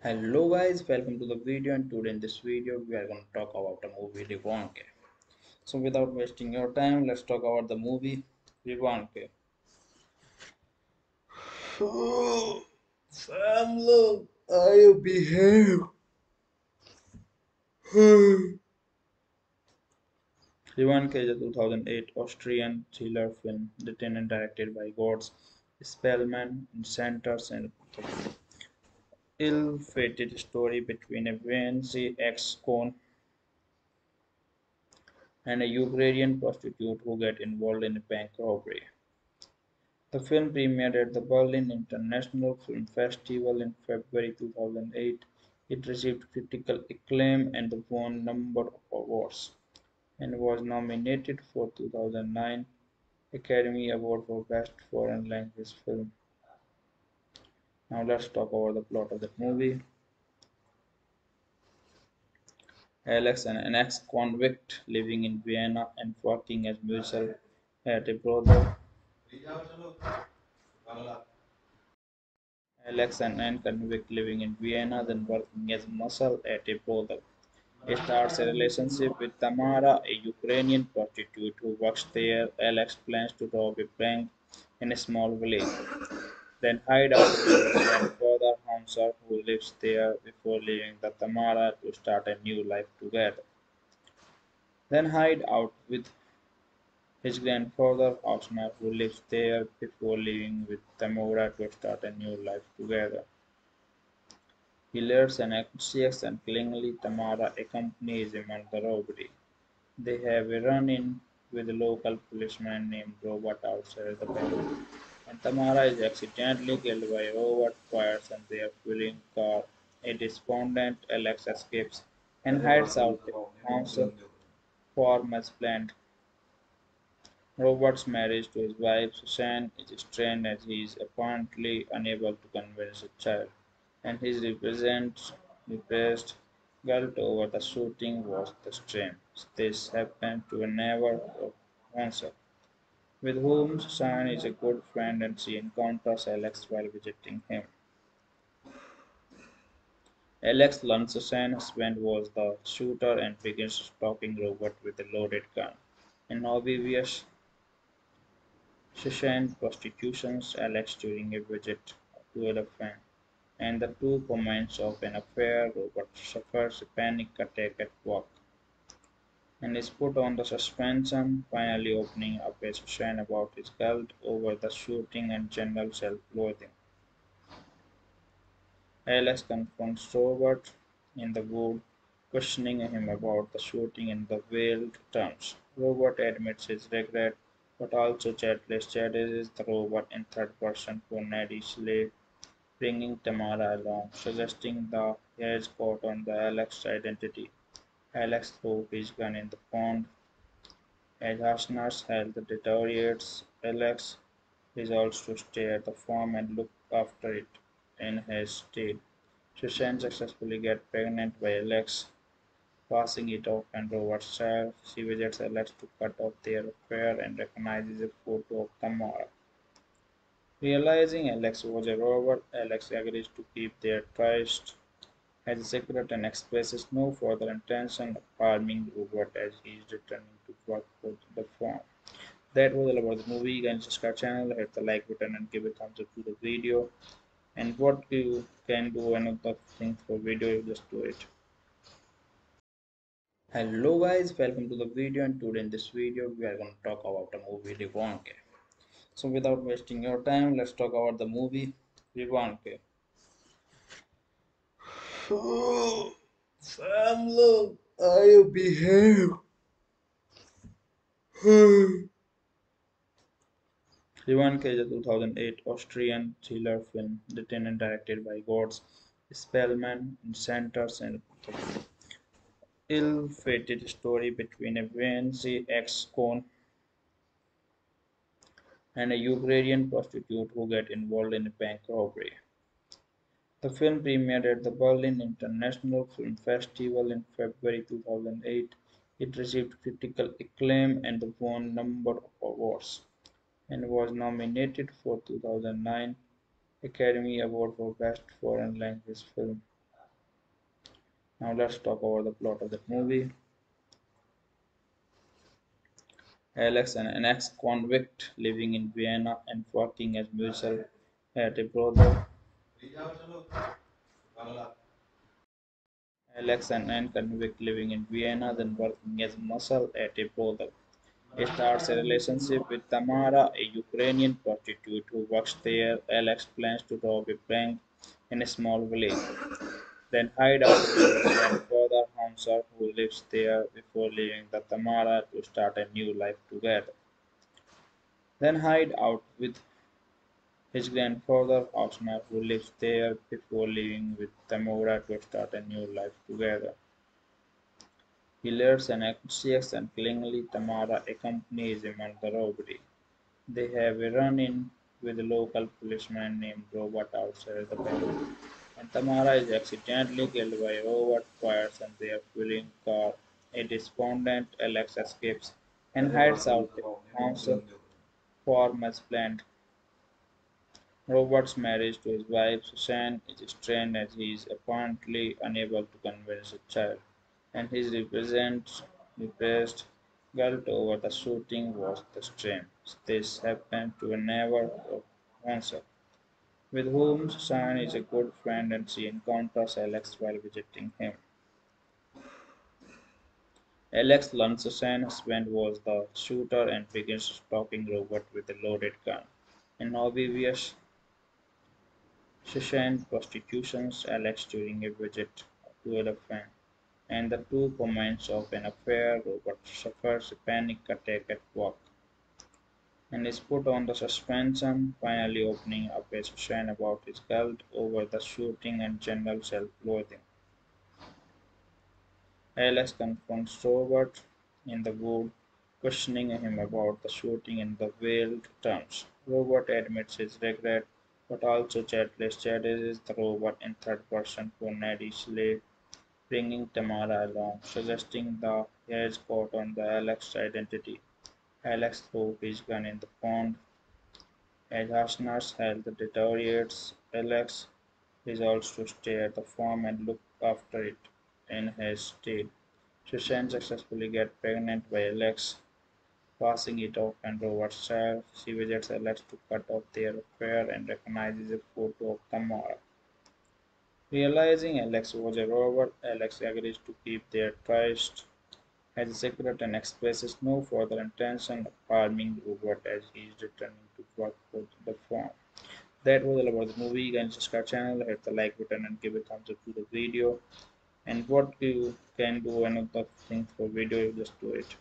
Hello guys, welcome to the video and today in this video we are going to talk about the movie Revanche. So without wasting your time, let's talk about the movie Revanche. Oh, fam, look, I behave. Revanche is a 2008 Austrian thriller film written and directed by Götz Spielmann and centers and ill-fated story between a Viennese ex-con and a Ukrainian prostitute who get involved in a bank robbery. The film premiered at the Berlin International Film Festival in February 2008. It received critical acclaim and won a number of awards, and was nominated for 2009 Academy Award for Best Foreign Language Film. Now let's talk about the plot of the movie. Alex, an ex-convict living in Vienna and working as musician at a brothel, Alex, an ex-convict living in Vienna, then working as muscle at a brothel. He starts a relationship with Tamara, a Ukrainian prostitute who works there. Alex plans to rob a bank in a small village, then hide out with his grandfather Hansel, who lives there, before leaving the Tamara to start a new life together. Then hide out with his grandfather Hausner, who lives there, before leaving with Tamara to start a new life together. He learns an anxious and clingingly Tamara accompanies him on the robbery. They have a run-in with a local policeman named Robert outside the bank, and Tamara is accidentally killed by Robert fires and their fueling car. A despondent Alex escapes and hides out a house as planned. Robert's marriage to his wife Susan is strained as he is apparently unable to convince the child, and his represents repressed guilt over the shooting was the strain. This happened to a neighbor of Hansel, with whom Susan is a good friend and she encounters Alex while visiting him. Alex learns Susan's husband was the shooter and begins stalking Robert with a loaded gun. In obvious Susan prostitutes Alex during a visit to a friend, and the two commence of an affair. Robert suffers a panic attack at work and is put on the suspension, finally opening up a Susan about his guilt over the shooting and general self-loathing. Alex confronts Robert in the wood, questioning him about the shooting in the veiled terms. Robert admits his regret but also Chadless challenges the robot in third person Slade, bringing Tamara along, suggesting the he has caught on the Alex's identity. Alex throws his gun in the pond. As Hausner's health deteriorates, Alex resolves to stay at the farm and look after it in his stead. Susan successfully gets pregnant by Alex, Passing it off on Robert's child, she visits Alex to cut off their affair and recognizes a photo of Tamara. Realizing Alex was a robber, Alex agrees to keep their tryst as a secret and expresses no further intention of harming Robert as he is returning to work for the firm. That was all about the movie. Can subscribe channel, hit the like button and give a thumbs up to the video. and what you can do another thing for video you just do it hello guys welcome to the video and today in this video we are going to talk about the movie Revanche so without wasting your time let's talk about the movie Revanche Oh, fam, look, I behave. Revanche is a 2008 Austrian thriller film written and directed by Götz Spielmann and centers and ill-fated story between a Viennese ex-con and a Ukrainian prostitute who get involved in a bank robbery. The film premiered at the Berlin International Film Festival in February 2008. It received critical acclaim and won a number of awards, and was nominated for 2009 Academy Award for Best Foreign Language Film. Now let's talk about the plot of the movie. Alex, an ex-convict living in Vienna and working as musician at a brothel, Alex, and ex-convict living in Vienna, then working as muscle at a brothel. He starts a relationship with Tamara, a Ukrainian prostitute who works there. Alex plans to rob a bank in a small village, then hide out with his grandfather Hanser, who lives there, before leaving the Tamara to start a new life together. Then hide out with his grandfather Hausner, who lives there, before leaving with Tamara to start a new life together. He learns an anxious and clingy Tamara accompanies him on the robbery. They have a run-in with a local policeman named Robert outside the bank, and Tamara is accidentally killed by Robert fires and their fueling car. A despondent Alex escapes and hides out a house farm as planned. Robert's marriage to his wife Susan is strained as he is apparently unable to convince a child, and his represent, repressed guilt over the shooting was the strain. This happened to a neighbor of Hansel, with whom Susan is a good friend and she encounters Alex while visiting him. Alex learns Susan's husband was the shooter and begins stalking Robert with a loaded gun. In obvious Susan prostitutes Alex during a visit to friend, and the two commence of an affair. Robert suffers a panic attack at work and is put on the suspension, finally opening up a Susan about his guilt over the shooting and general self-loathing. Alex confronts Robert in the wood, questioning him about the shooting in the veiled terms. Robert admits his regret but also chatless is the robot in third person Slade, bringing Tamara along, suggesting the has caught on the Alex identity. Alex throws his gun in the pond. As Hausner's health deteriorates, Alex resolves to stay at the farm and look after it in his stead. Susan successfully gets pregnant by Alex, Passing it off and Robert's child, she visits Alex to cut off their affair and recognizes a photo of Tamara. Realizing Alex was a robber, Alex agrees to keep their trust as a secret and expresses no further intention of harming Robert as he is returning to work for the firm. That was all about the movie. Can subscribe channel, hit the like button and give a thumbs up to the video. And what you can do another thing for video, you just do it.